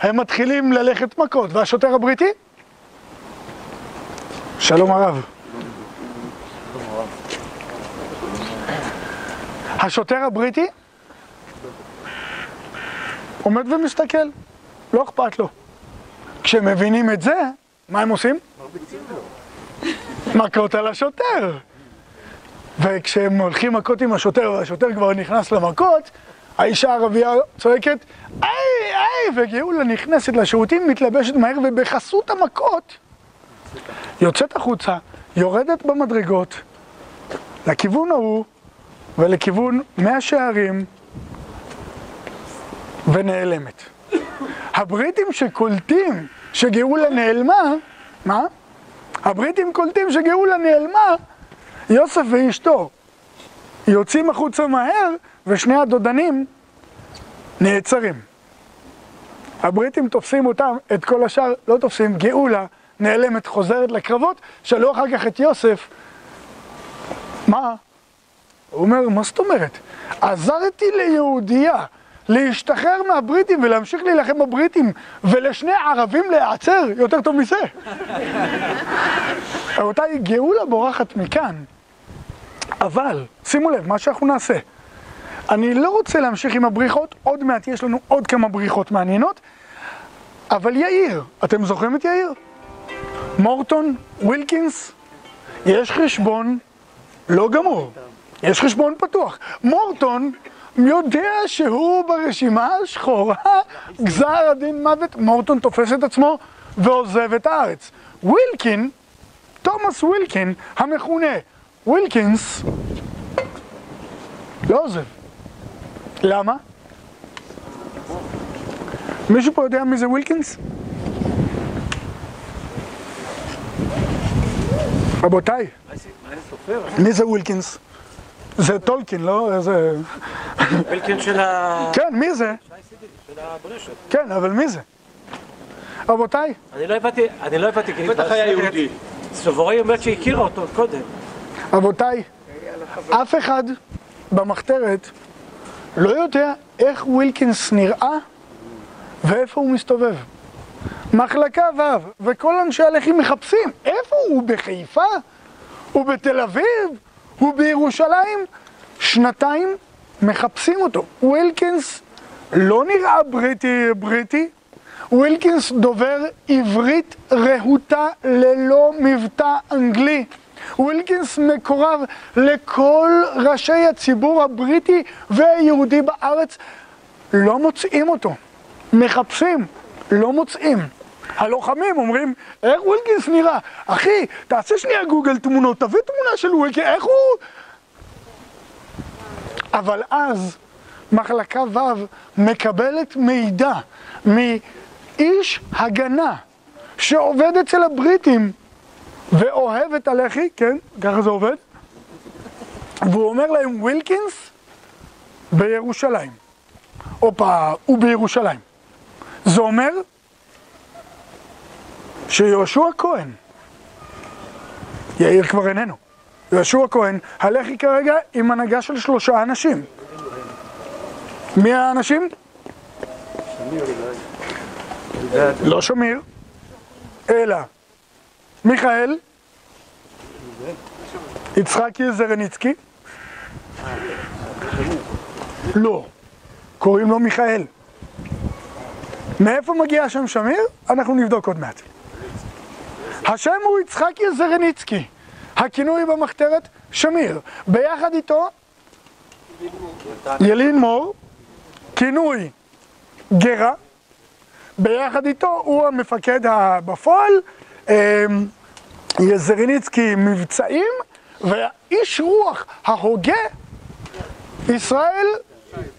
הם מתחילים ללכת מכות, והשוטר הבריטי? שלום הרב. השוטר הבריטי עומד ומסתכל, לא אכפת לו. כשמבינים את זה, מה הם עושים? מכות על השוטר. וכשהם הולכים מכות עם השוטר והשוטר כבר נכנס למכות, האישה הערבייה צועקת, היי, היי, וגאולה נכנסת לשירותים, מתלבשת מהר, ובחסות המכות יוצאת החוצה, יורדת במדרגות לכיוון ההוא ולכיוון מאה שערים ונעלמת. הבריטים שקולטים שגאולה נעלמה, מה? הבריטים קולטים שגאולה נעלמה, יוסף ואשתו יוצאים החוצה מהר ושני הדודנים נעצרים. הבריטים תופסים אותם, את כל השאר לא תופסים, גאולה נעלמת, חוזרת לקרבות, שאלו אחר כך את יוסף, מה? הוא אומר, מה זאת אומרת? עזרתי ליהודייה להשתחרר מהבריטים ולהמשיך להילחם בבריטים ולשני ערבים להיעצר, יותר טוב מזה. רבותיי, גאולה בורחת מכאן, אבל שימו לב, מה שאנחנו נעשה, אני לא רוצה להמשיך עם הבריחות, עוד מעט יש לנו עוד כמה בריחות מעניינות, אבל יאיר, אתם זוכרים את יאיר? מורטון, ווילקינס, יש חשבון לא גמור, יש חשבון פתוח. מורטון יודע שהוא ברשימה השחורה, גזר הדין מוות, מורטון תופס את עצמו ועוזב את הארץ. ווילקין, תומאס ווילקין, המכונה ווילקינס, לא עוזב. למה? מישהו פה יודע מי זה ווילקינס? רבותיי, מי זה ווילקינס? זה טולקין, לא? איזה... אלקין של ה... כן, מי זה? של הבולשת. כן, אבל מי זה? רבותיי, אני לא הבנתי, אני לא הבנתי, כי בטח היה יהודי. סבורי אומרת שהכירה אותו קודם. רבותיי, אף אחד במחתרת לא יודע איך ווילקינס נראה ואיפה הוא מסתובב. מחלקה ו' וכל אנשי הלח"י מחפשים, איפה הוא? הוא בחיפה? הוא בתל אביב? הוא בירושלים? שנתיים מחפשים אותו. ווילקינס לא נראה בריטי בריטי, ווילקינס דובר עברית רהוטה ללא מבטא אנגלי. ווילקינס מקורב לכל ראשי הציבור הבריטי והיהודי בארץ. לא מוצאים אותו. מחפשים, לא מוצאים. הלוחמים אומרים, איך ווילקינס נראה? אחי, תעשה שנייה גוגל תמונות, תביא תמונה של ווילקינס, איך הוא... אבל אז מחלקה ו' מקבלת מידע מאיש הגנה שעובד אצל הבריטים ואוהב את הלח"י, כן, ככה זה עובד, והוא אומר להם, ווילקינס בירושלים. הופה, הוא בירושלים. זה אומר שיהושע כהן, יאיר כבר איננו, יהושע כהן, הלח"י כרגע עם הנהגה של שלושה אנשים. מי האנשים? לא שמיר, אלא מיכאל, יצחקי זרניצקי, לא, קוראים לו מיכאל. מאיפה מגיע השם שמיר? אנחנו נבדוק עוד מעט. השם הוא יצחקי זרניצקי, הכינוי במחתרת שמיר. ביחד איתו ילין מור, כינוי גרה, ביחד איתו הוא המפקד בפועל, יזרניצקי מבצעים, והאיש רוח ההוגה, ישראל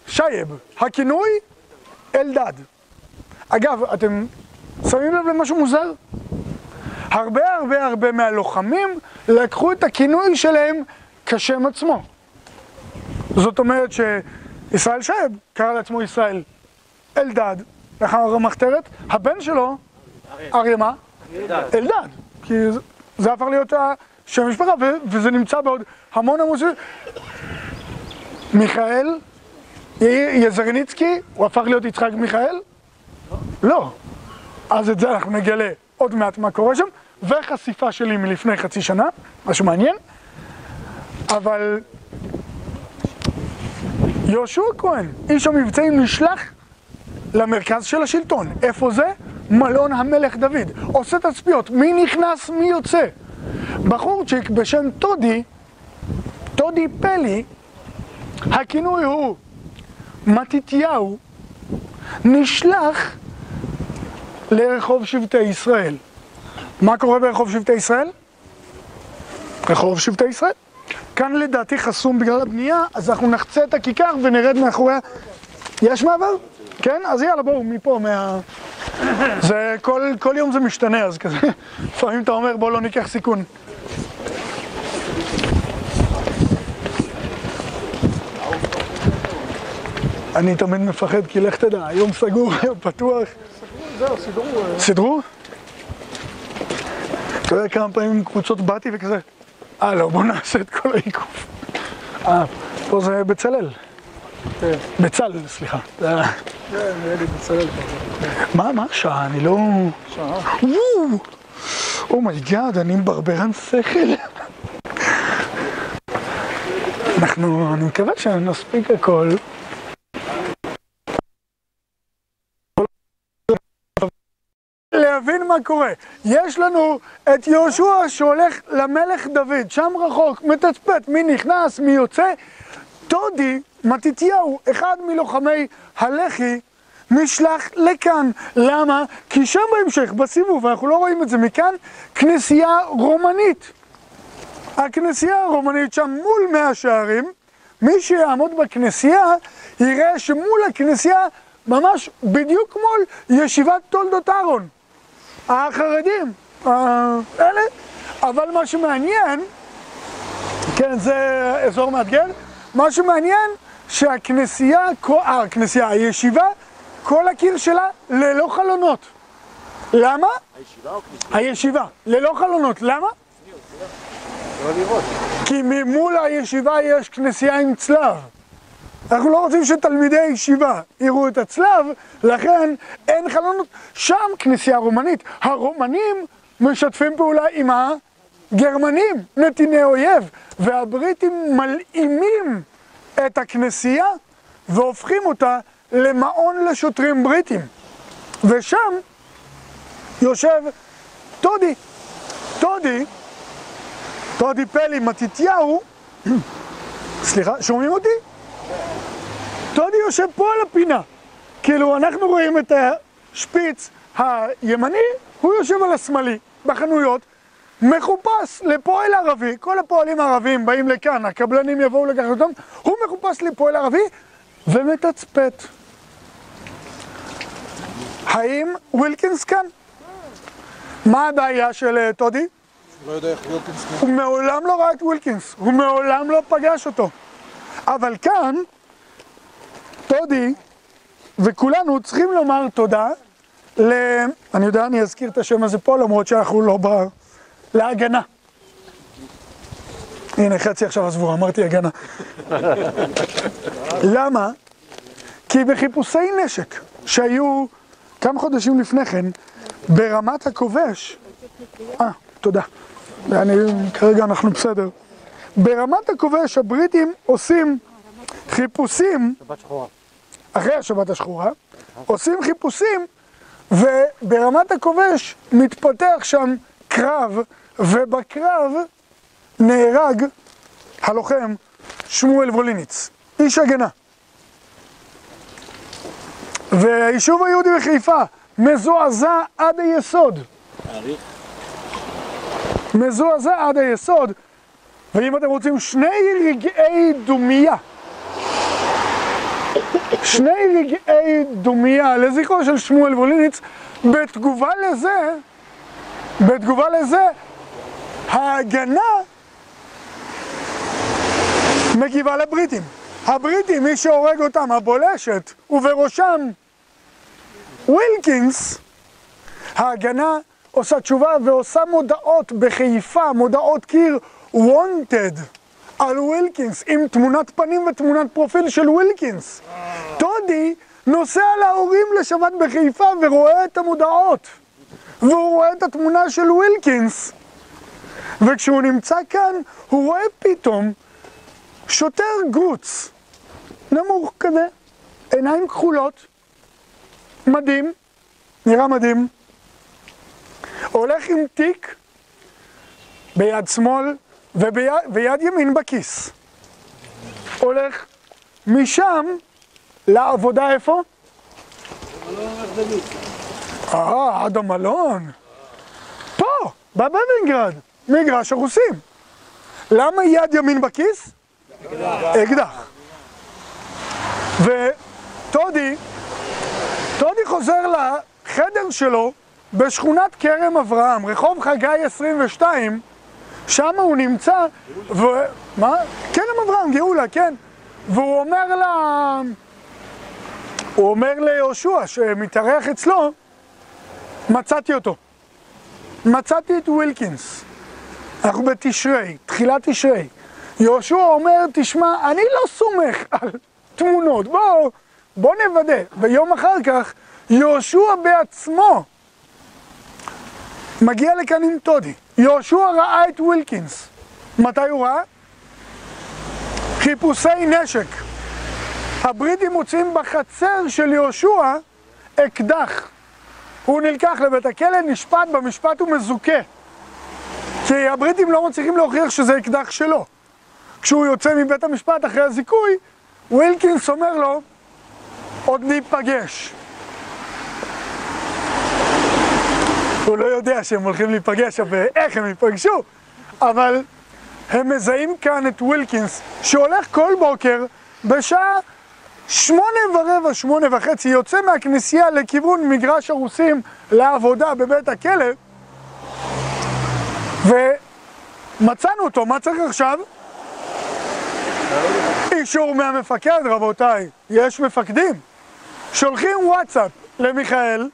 שייב, הכינוי אלדד. אגב, אתם שמים לב למשהו מוזר? הרבה הרבה הרבה מהלוחמים לקחו את הכינוי שלהם כשם עצמו. זאת אומרת שישראל שייב קרא לעצמו ישראל אלדד, לאחר המחתרת, הבן שלו, אריה מה? אלדד. כי זה הפך להיות שם משפחה, וזה נמצא בעוד המון המון... מיכאל יזרניצקי, הוא הפך להיות יצחק מיכאל? לא. אז את זה אנחנו נגלה עוד מעט מה קורה שם, וחשיפה שלי מלפני חצי שנה, משהו מעניין. אבל יהושע כהן, איש המבצעים, נשלח למרכז של השלטון. איפה זה? מלון המלך דוד. עושה תצפיות, מי נכנס, מי יוצא. בחורצ'יק בשם טודי, טודי פלי, הכינוי הוא מתתיהו, נשלח לרחוב שבטי ישראל. מה קורה ברחוב שבטי ישראל? רחוב שבטי ישראל. כאן לדעתי חסום בגלל הבנייה, אז אנחנו נחצה את הכיכר ונרד מאחוריה. יש מעבר? כן? אז יאללה בואו מפה, מה... זה כל, כל יום זה משתנה, אז כזה, לפעמים אתה אומר בוא לא ניקח סיכון. אני תמיד מפחד, כי לך תדע, היום סגור, (laughs) היום פתוח. זהו, סידרו. סידרו? אתה יודע כמה פעמים קבוצות באתי וכזה, אה לא, בוא נעשה את כל העיקוף. אה, פה זה בצלאל. בצלאל, סליחה. כן, נראה לי בצלאל כבר. מה, מה השעה? אני לא... שעה. וואו! oh my God, אני מברברן שכל. אנחנו, אני מקווה שנספיק הכל. להבין מה קורה. יש לנו את יהושע שהולך למלך דוד, שם רחוק, מתצפת, מי נכנס, מי יוצא. דודי, מתתיהו, אחד מלוחמי הלח"י, נשלח לכאן. למה? כי שם בהמשך, בסיבוב, אנחנו לא רואים את זה מכאן, כנסייה רומנית. הכנסייה הרומנית שם מול מאה שערים, מי שיעמוד בכנסייה יראה שמול הכנסייה ממש בדיוק כמו ישיבת תולדות אהרון. החרדים, האלה. אבל מה שמעניין, כן, זה אזור מאתגר, מה שמעניין שהכנסייה, הכנסייה, הישיבה, כל הקיר שלה ללא חלונות. למה? הישיבה או כניסה? הישיבה, ללא חלונות. למה? כי ממול הישיבה יש כנסייה עם צלב. אנחנו לא רוצים שתלמידי ישיבה יראו את הצלב, לכן אין חלונות. שם כנסייה רומנית. הרומנים משתפים פעולה עם הגרמנים, נתיני אויב, והבריטים מלאימים את הכנסייה והופכים אותה למעון לשוטרים בריטים. ושם יושב טודי. טודי, טודי פלי מתתיהו, סליחה, שומעים אותי? טודי יושב פה על הפינה. כאילו, אנחנו רואים את השפיץ הימני, הוא יושב על השמאלי, בחנויות, מחופש לפועל ערבי, כל הפועלים הערבים באים לכאן, הקבלנים יבואו לקחת אותם, הוא מחופש לפועל ערבי ומתצפת. האם ווילקינס כאן? מה הבעיה של אה, טודי? לא יודע איך ווילקינס הוא מעולם לא ראה את ווילקינס, הוא מעולם לא פגש אותו. אבל כאן, טודי וכולנו צריכים לומר תודה ל... אני יודע, אני אזכיר את השם הזה פה, למרות שאנחנו לא ב... להגנה. הנה, חצי עכשיו עזבו, אמרתי הגנה. למה? כי בחיפושי נשק שהיו כמה חודשים לפני כן, ברמת הכובש, אה, תודה. אני, כרגע אנחנו בסדר. ברמת הכובש הבריטים עושים חיפושים. אחרי השבת השחורה, עושים חיפושים, וברמת הכובש מתפתח שם קרב, ובקרב נהרג הלוחם שמואל ווליניץ, איש הגנה. והיישוב היהודי בחיפה מזועזע עד היסוד. מזועזע עד היסוד, ואם אתם רוצים שני רגעי דומייה, שני רגעי דומייה לזכרו של שמואל ווליניץ, בתגובה לזה, בתגובה לזה, ההגנה מגיבה לבריטים. הבריטים, מי שהורג אותם, הבולשת, ובראשם ווילקינס, ההגנה עושה תשובה ועושה מודעות בחיפה, מודעות קיר wanted על ווילקינס, עם תמונת פנים ותמונת פרופיל של ווילקינס. טודי נוסע להורים לשבת בחיפה ורואה את המודעות, והוא רואה את התמונה של ווילקינס, וכשהוא נמצא כאן, הוא רואה פתאום שוטר גוץ, נמוך כזה, עיניים כחולות, מדהים, נראה מדהים, הולך עם תיק ביד שמאל וביד, ויד ימין בכיס. הולך משם לעבודה איפה? אה, עד המלון. פה, בבלינגרד, מגרש הרוסים. למה יד ימין בכיס? אקדח. וטודי, טודי חוזר לחדר שלו בשכונת כרם אברהם, רחוב חגי 22, שם הוא נמצא, ו... מה? כרם אברהם, גאולה, כן. והוא אומר לה... הוא אומר ליהושע שמתארח אצלו, מצאתי אותו. מצאתי את ווילקינס. אנחנו בתשרי, תחילת תשרי. יהושע אומר, תשמע, אני לא סומך על תמונות, בוא, בוא נוודא. ויום אחר כך, יהושע בעצמו מגיע לכאן עם טודי. יהושע ראה את ווילקינס. מתי הוא ראה? חיפושי נשק. הבריטים מוצאים בחצר של יהושע אקדח. הוא נלקח לבית הכלא, נשפט, במשפט הוא מזוכה. כי הבריטים לא מצליחים להוכיח שזה אקדח שלו. כשהוא יוצא מבית המשפט אחרי הזיכוי, ווילקינס אומר לו, עוד ניפגש. הוא לא יודע שהם הולכים להיפגש ואיך הם ייפגשו, אבל הם מזהים כאן את ווילקינס, שהולך כל בוקר בשעה שמונה ורבע, שמונה וחצי, יוצא מהכנסייה לכיוון מגרש הרוסים לעבודה בבית הכלא, ומצאנו אותו, מה צריך עכשיו? אישור מהמפקד, רבותיי. יש מפקדים. שולחים וואטסאפ למיכאל,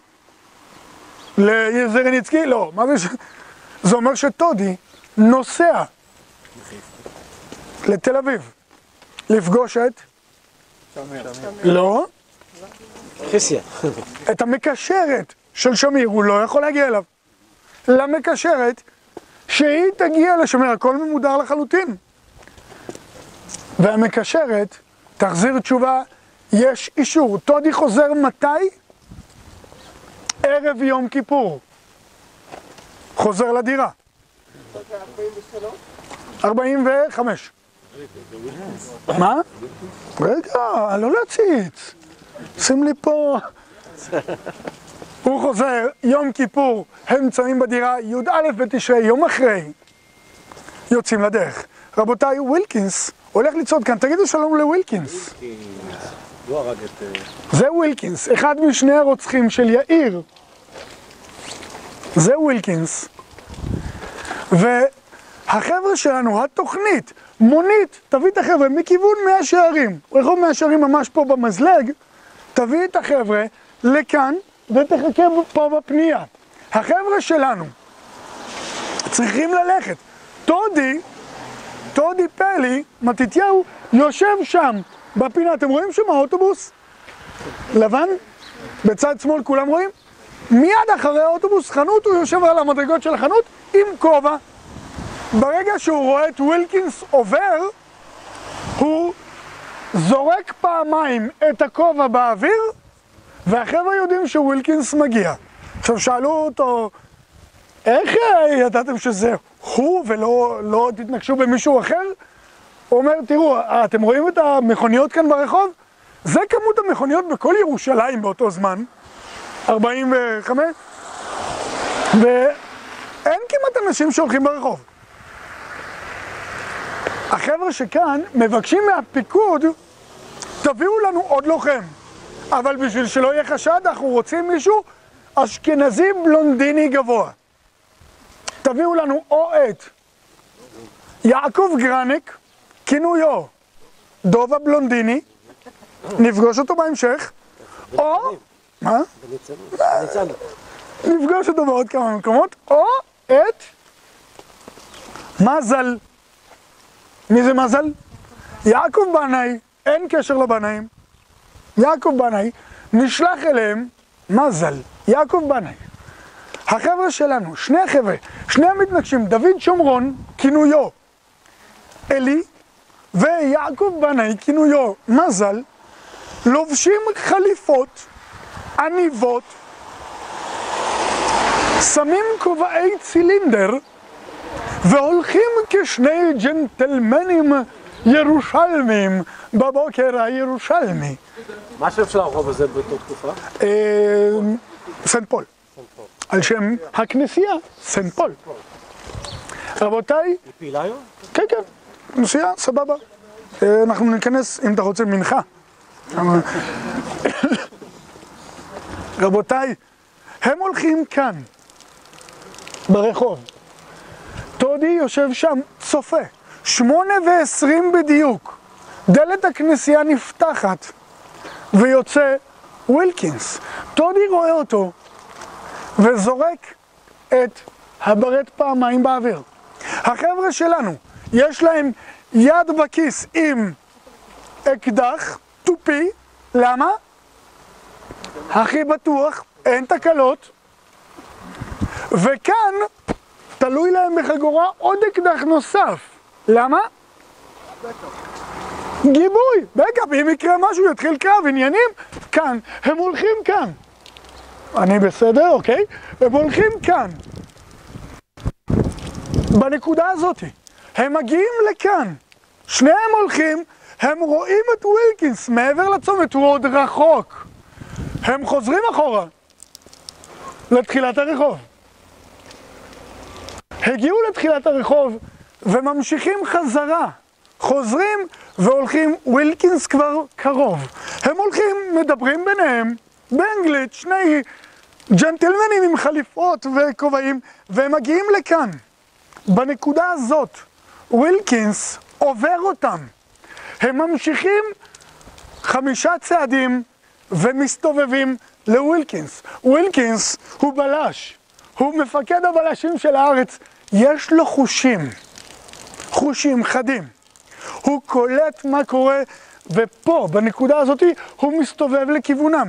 לזרניצקי, לא, מה זה ש... זה אומר שטודי נוסע לתל אביב לפגוש את... לא. את המקשרת של שמיר, הוא לא יכול להגיע אליו. למקשרת, שהיא תגיע לשמיר, הכל ממודר לחלוטין. והמקשרת תחזיר תשובה, יש אישור. טודי חוזר מתי? ערב יום כיפור. חוזר לדירה. 45. מה? רגע, לא להציץ. שים לי פה... הוא חוזר, יום כיפור, הם נמצאים בדירה, י"א בתשרי, יום אחרי, יוצאים לדרך. רבותיי, ווילקינס הולך לצעוד כאן, תגידו שלום לווילקינס. זה ווילקינס, אחד משני הרוצחים של יאיר. זה ווילקינס. והחבר'ה שלנו, התוכנית, מונית, תביא את החבר'ה מכיוון מאה שערים, רחוב מאה שערים ממש פה במזלג, תביא את החבר'ה לכאן ותחכה פה בפנייה. החבר'ה שלנו צריכים ללכת. טודי, טודי פלי, מתתיהו, יושב שם בפינה. אתם רואים שם האוטובוס? לבן? בצד שמאל כולם רואים? מיד אחרי האוטובוס חנות, הוא יושב על המדרגות של החנות עם כובע. ברגע שהוא רואה את ווילקינס עובר, הוא זורק פעמיים את הכובע באוויר, והחבר'ה יודעים שווילקינס מגיע. עכשיו שאלו אותו, איך אה, ידעתם שזה הוא ולא לא תתנגשו במישהו אחר? הוא אומר, תראו, אתם רואים את המכוניות כאן ברחוב? זה כמות המכוניות בכל ירושלים באותו זמן, 45, ואין כמעט אנשים שהולכים ברחוב. החבר'ה שכאן מבקשים מהפיקוד, תביאו לנו עוד לוחם. אבל בשביל שלא יהיה חשד, אנחנו רוצים מישהו אשכנזי בלונדיני גבוה. תביאו לנו או את יעקב גרניק, כינויו דובה בלונדיני, נפגוש אותו בהמשך, או... מה? נפגוש אותו בעוד כמה מקומות, או את מזל. מי זה מזל? יעקב בנאי, אין קשר לבנאים. יעקב בנאי, נשלח אליהם מזל, יעקב בנאי. החבר'ה שלנו, שני החבר'ה, שני המתנגשים, דוד שומרון, כינויו אלי, ויעקב בנאי, כינויו מזל, לובשים חליפות עניבות, שמים כובעי צילינדר, והולכים כשני ג'נטלמנים ירושלמים בבוקר הירושלמי. מה השם של הרחוב הזה באותה תקופה? סנט פול, על שם הכנסייה, סנט פול. רבותיי, היא פעילה היום? כן, כן, כנסייה, סבבה. אה, אנחנו ניכנס, אם אתה רוצה, מנחה. רבותיי, הם הולכים כאן, ברחוב. טודי יושב שם, צופה. שמונה ועשרים בדיוק. דלת הכנסייה נפתחת, ויוצא ווילקינס. טודי רואה אותו, וזורק את הברט פעמיים באוויר. החבר'ה שלנו, יש להם יד בכיס עם אקדח, תופי, למה? הכי בטוח, אין תקלות, וכאן תלוי להם בחגורה עוד אקדח נוסף. למה? גיבוי, בקאפ, אם יקרה משהו, יתחיל קרב, עניינים, כאן, הם הולכים כאן. אני בסדר, אוקיי? הם הולכים כאן. בנקודה הזאת. הם מגיעים לכאן. שניהם הולכים, הם רואים את ווילקינס מעבר לצומת, הוא עוד רחוק. הם חוזרים אחורה לתחילת הרחוב. הגיעו לתחילת הרחוב וממשיכים חזרה. חוזרים והולכים, ווילקינס כבר קרוב. הם הולכים, מדברים ביניהם, באנגלית, שני ג'נטלמנים עם חליפות וכובעים, והם מגיעים לכאן. בנקודה הזאת, ווילקינס עובר אותם. הם ממשיכים חמישה צעדים ומסתובבים לווילקינס. ווילקינס הוא בלש, הוא מפקד הבלשים של הארץ, יש לו חושים, חושים חדים. הוא קולט מה קורה, ופה, בנקודה הזאת, הוא מסתובב לכיוונם.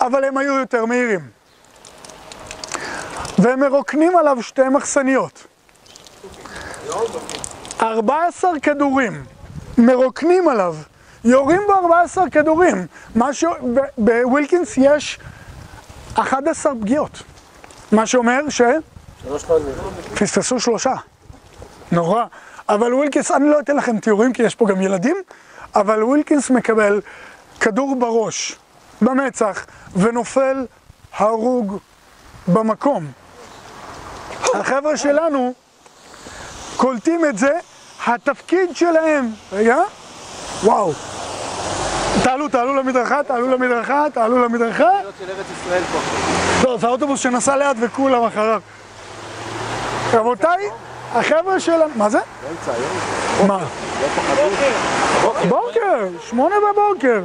אבל הם היו יותר מהירים. והם מרוקנים עליו שתי מחסניות. 14 כדורים מרוקנים עליו, יורים בו 14 כדורים. משהו, בווילקינס יש 11 פגיעות. מה שאומר ש... פספסו שלושה. נורא. אבל ווילקינס, אני לא אתן לכם תיאורים כי יש פה גם ילדים, אבל ווילקינס מקבל כדור בראש, במצח, ונופל הרוג במקום. החבר'ה שלנו קולטים את זה, התפקיד שלהם, רגע, וואו, תעלו, תעלו למדרכה, תעלו למדרכה, תעלו למדרכה. פה. לא, זה האוטובוס שנסע לאט וכולם אחריו. רבותיי, החבר'ה שלנו, מה זה? באמצע היום. מה? בוקר, שמונה בבוקר.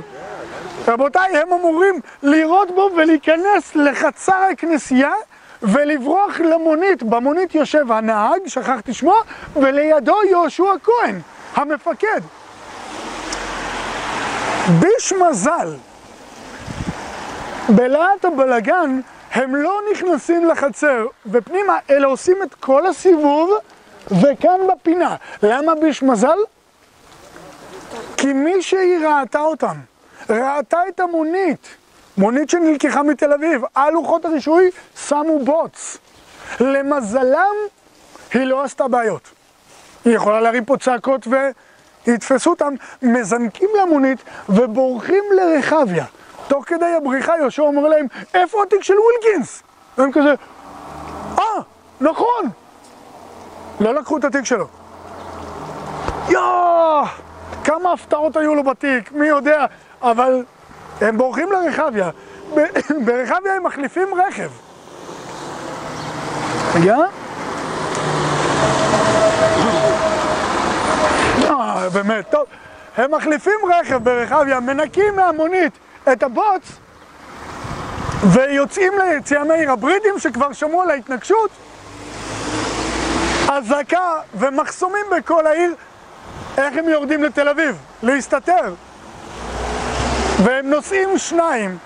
רבותיי, הם אמורים לירות בו ולהיכנס לחצר הכנסייה ולברוח למונית. במונית יושב הנהג, שכחתי שמו, ולידו יהושע כהן, המפקד. ביש מזל, בלהט הבלגן הם לא נכנסים לחצר ופנימה, אלא עושים את כל הסיבוב וכאן בפינה. למה ביש מזל? כי מישהי ראתה אותם, ראתה את המונית, מונית שנלקחה מתל אביב, על לוחות הרישוי שמו בוץ. למזלם, היא לא עשתה בעיות. היא יכולה להרים פה צעקות ויתפסו אותם, מזנקים למונית ובורחים לרחביה. תוך כדי הבריחה יהושע אומר להם, איפה התיק של ווילקינס? והם כזה, אה, נכון. לא לקחו את התיק שלו. יואו, כמה הפתעות היו לו בתיק, מי יודע, אבל הם בורחים לרחביה. (laughs) ברחביה הם מחליפים רכב. רגע. אה, באמת, טוב. הם מחליפים רכב ברחביה, מנקים מהמונית את הבוץ ויוצאים ליציאה מהעיר. הבריטים שכבר שמעו על ההתנגשות, אזעקה ומחסומים בכל העיר, איך הם יורדים לתל אביב? להסתתר. והם נוסעים שניים,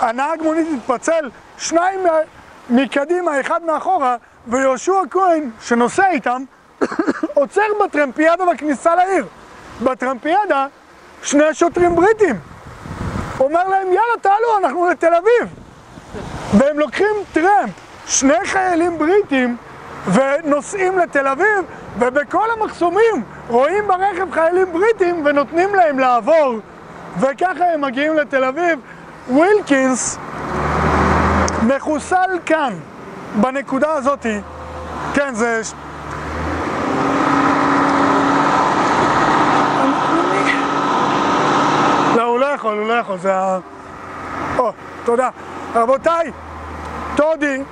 הנהג מונית התפצל, שניים מה- מקדימה, אחד מאחורה, ויהושע כהן, שנוסע איתם, (coughs) עוצר בטרמפיאדה בכניסה לעיר. בטרמפיאדה שני שוטרים בריטים. אומר להם, יאללה, תעלו, אנחנו לתל אביב. והם לוקחים טרמפ, שני חיילים בריטים, ונוסעים לתל אביב, ובכל המחסומים רואים ברכב חיילים בריטים ונותנים להם לעבור, וככה הם מגיעים לתל אביב. ווילקינס מחוסל כאן, בנקודה הזאתי. כן, זה... לא, הוא לא יכול, הוא לא יכול, זה ה... או, תודה. רבותיי, טודי,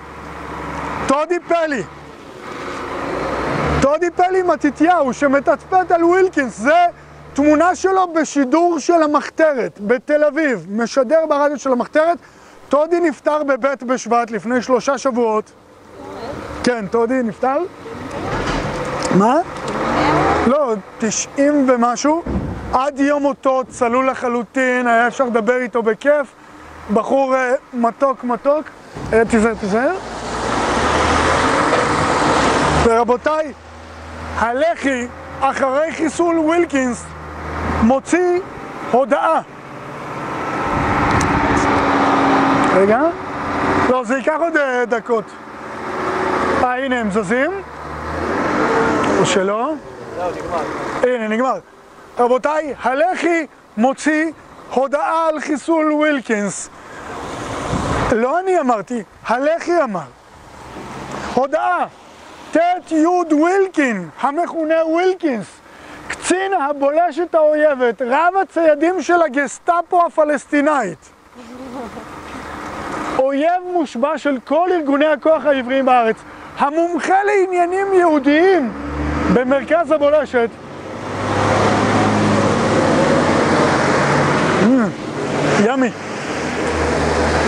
טודי פלי, טודי פלי מתתיהו שמתצפת על ווילקינס, זה תמונה שלו בשידור של המחתרת בתל אביב, משדר ברדיו של המחתרת. טודי נפטר בבית בשבט לפני שלושה שבועות. כן, טודי נפטר? מה? לא, תשעים ומשהו. עד יום מותו צלול לחלוטין, היה אפשר לדבר איתו בכיף. בחור אה, מתוק מתוק. אה, תיזהר, תיזהר. ורבותיי, הלח"י, אחרי חיסול ווילקינס, מוציא הודעה. רגע. לא, זה ייקח עוד אה, דקות. אה, הנה הם זזים. או שלא? הנה, נגמר. רבותיי, הלח"י מוציא הודעה על חיסול ווילקינס. לא אני אמרתי, הלח"י אמר. הודעה, ט' י' ווילקין, המכונה ווילקינס, קצין הבולשת האויבת, רב הציידים של הגסטאפו הפלסטינאית. אויב מושבע של כל ארגוני הכוח העבריים בארץ. המומחה לעניינים יהודיים במרכז הבולשת. ימי.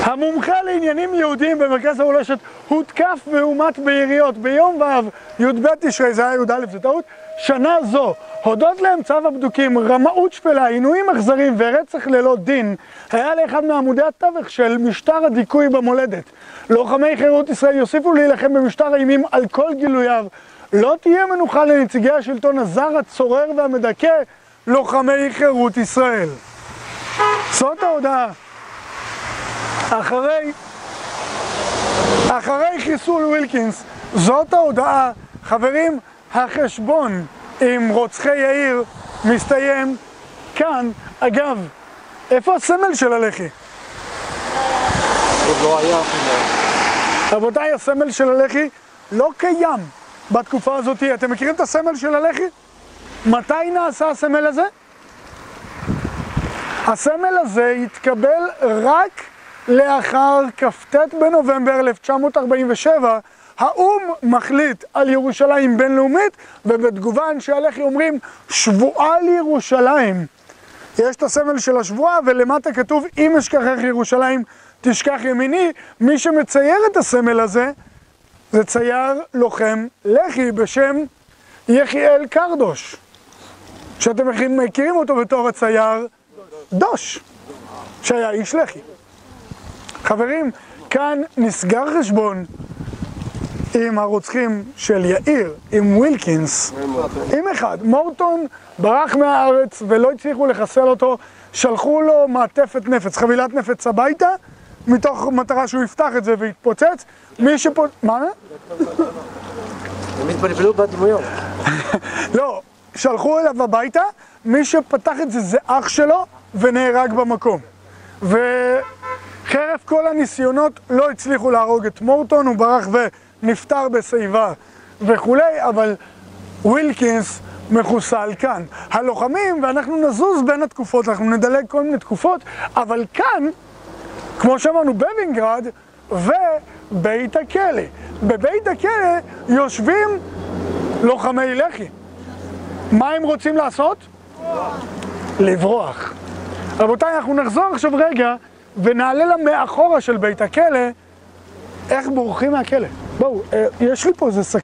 המומחה לעניינים יהודיים במרכז הבולשת הותקף והומת ביריות ביום ו' י"ב תשרי, זה היה י"א, זה טעות, שנה זו. הודות לאמצעיו הבדוקים, רמאות שפלה, עינויים אכזריים ורצח ללא דין, היה לאחד מעמודי התווך של משטר הדיכוי במולדת. לוחמי חירות ישראל יוסיפו להילחם במשטר האימים על כל גילוייו. לא תהיה מנוחה לנציגי השלטון הזר, הצורר והמדכא, לוחמי חירות ישראל. זאת ההודעה. אחרי, אחרי חיסול ווילקינס, זאת ההודעה. חברים, החשבון עם רוצחי יאיר מסתיים כאן. אגב, איפה הסמל של הלח"י? עוד לא היה אפילו. רבותיי, הסמל של הלח"י לא קיים בתקופה הזאת. אתם מכירים את הסמל של הלח"י? מתי נעשה הסמל הזה? הסמל הזה התקבל רק לאחר כ"ט בנובמבר 1947, האו"ם מחליט על ירושלים בינלאומית, ובתגובה אנשי הלח"י אומרים שבועה לירושלים. יש את הסמל של השבועה, ולמטה כתוב אם אשכחך ירושלים תשכח ימיני. מי שמצייר את הסמל הזה זה צייר לוחם לח"י בשם יחיאל קרדוש, שאתם מכירים אותו בתור הצייר דוש, שהיה איש לח"י. חברים, כאן נסגר חשבון עם הרוצחים של יאיר, עם ווילקינס, עם אחד. מורטון ברח מהארץ ולא הצליחו לחסל אותו, שלחו לו מעטפת נפץ, חבילת נפץ הביתה, מתוך מטרה שהוא יפתח את זה ויתפוצץ. מי שפה... מה? הם התבלבלו בדמויות. (laughs) לא, שלחו אליו הביתה, מי שפתח את זה זה אח שלו ונהרג במקום. וחרף כל הניסיונות לא הצליחו להרוג את מורטון, הוא ברח ונפטר בשיבה וכולי, אבל ווילקינס מחוסל כאן. הלוחמים, ואנחנו נזוז בין התקופות, אנחנו נדלג כל מיני תקופות, אבל כאן, כמו שאמרנו, בבווינגרד ובית הכלא. בבית הכלא יושבים לוחמי לח"י. מה הם רוצים לעשות? לברוח. רבותיי, אנחנו נחזור עכשיו רגע ונעלה למאחורה של בית הכלא איך בורחים מהכלא. בואו, אה, יש לי פה איזה סכין.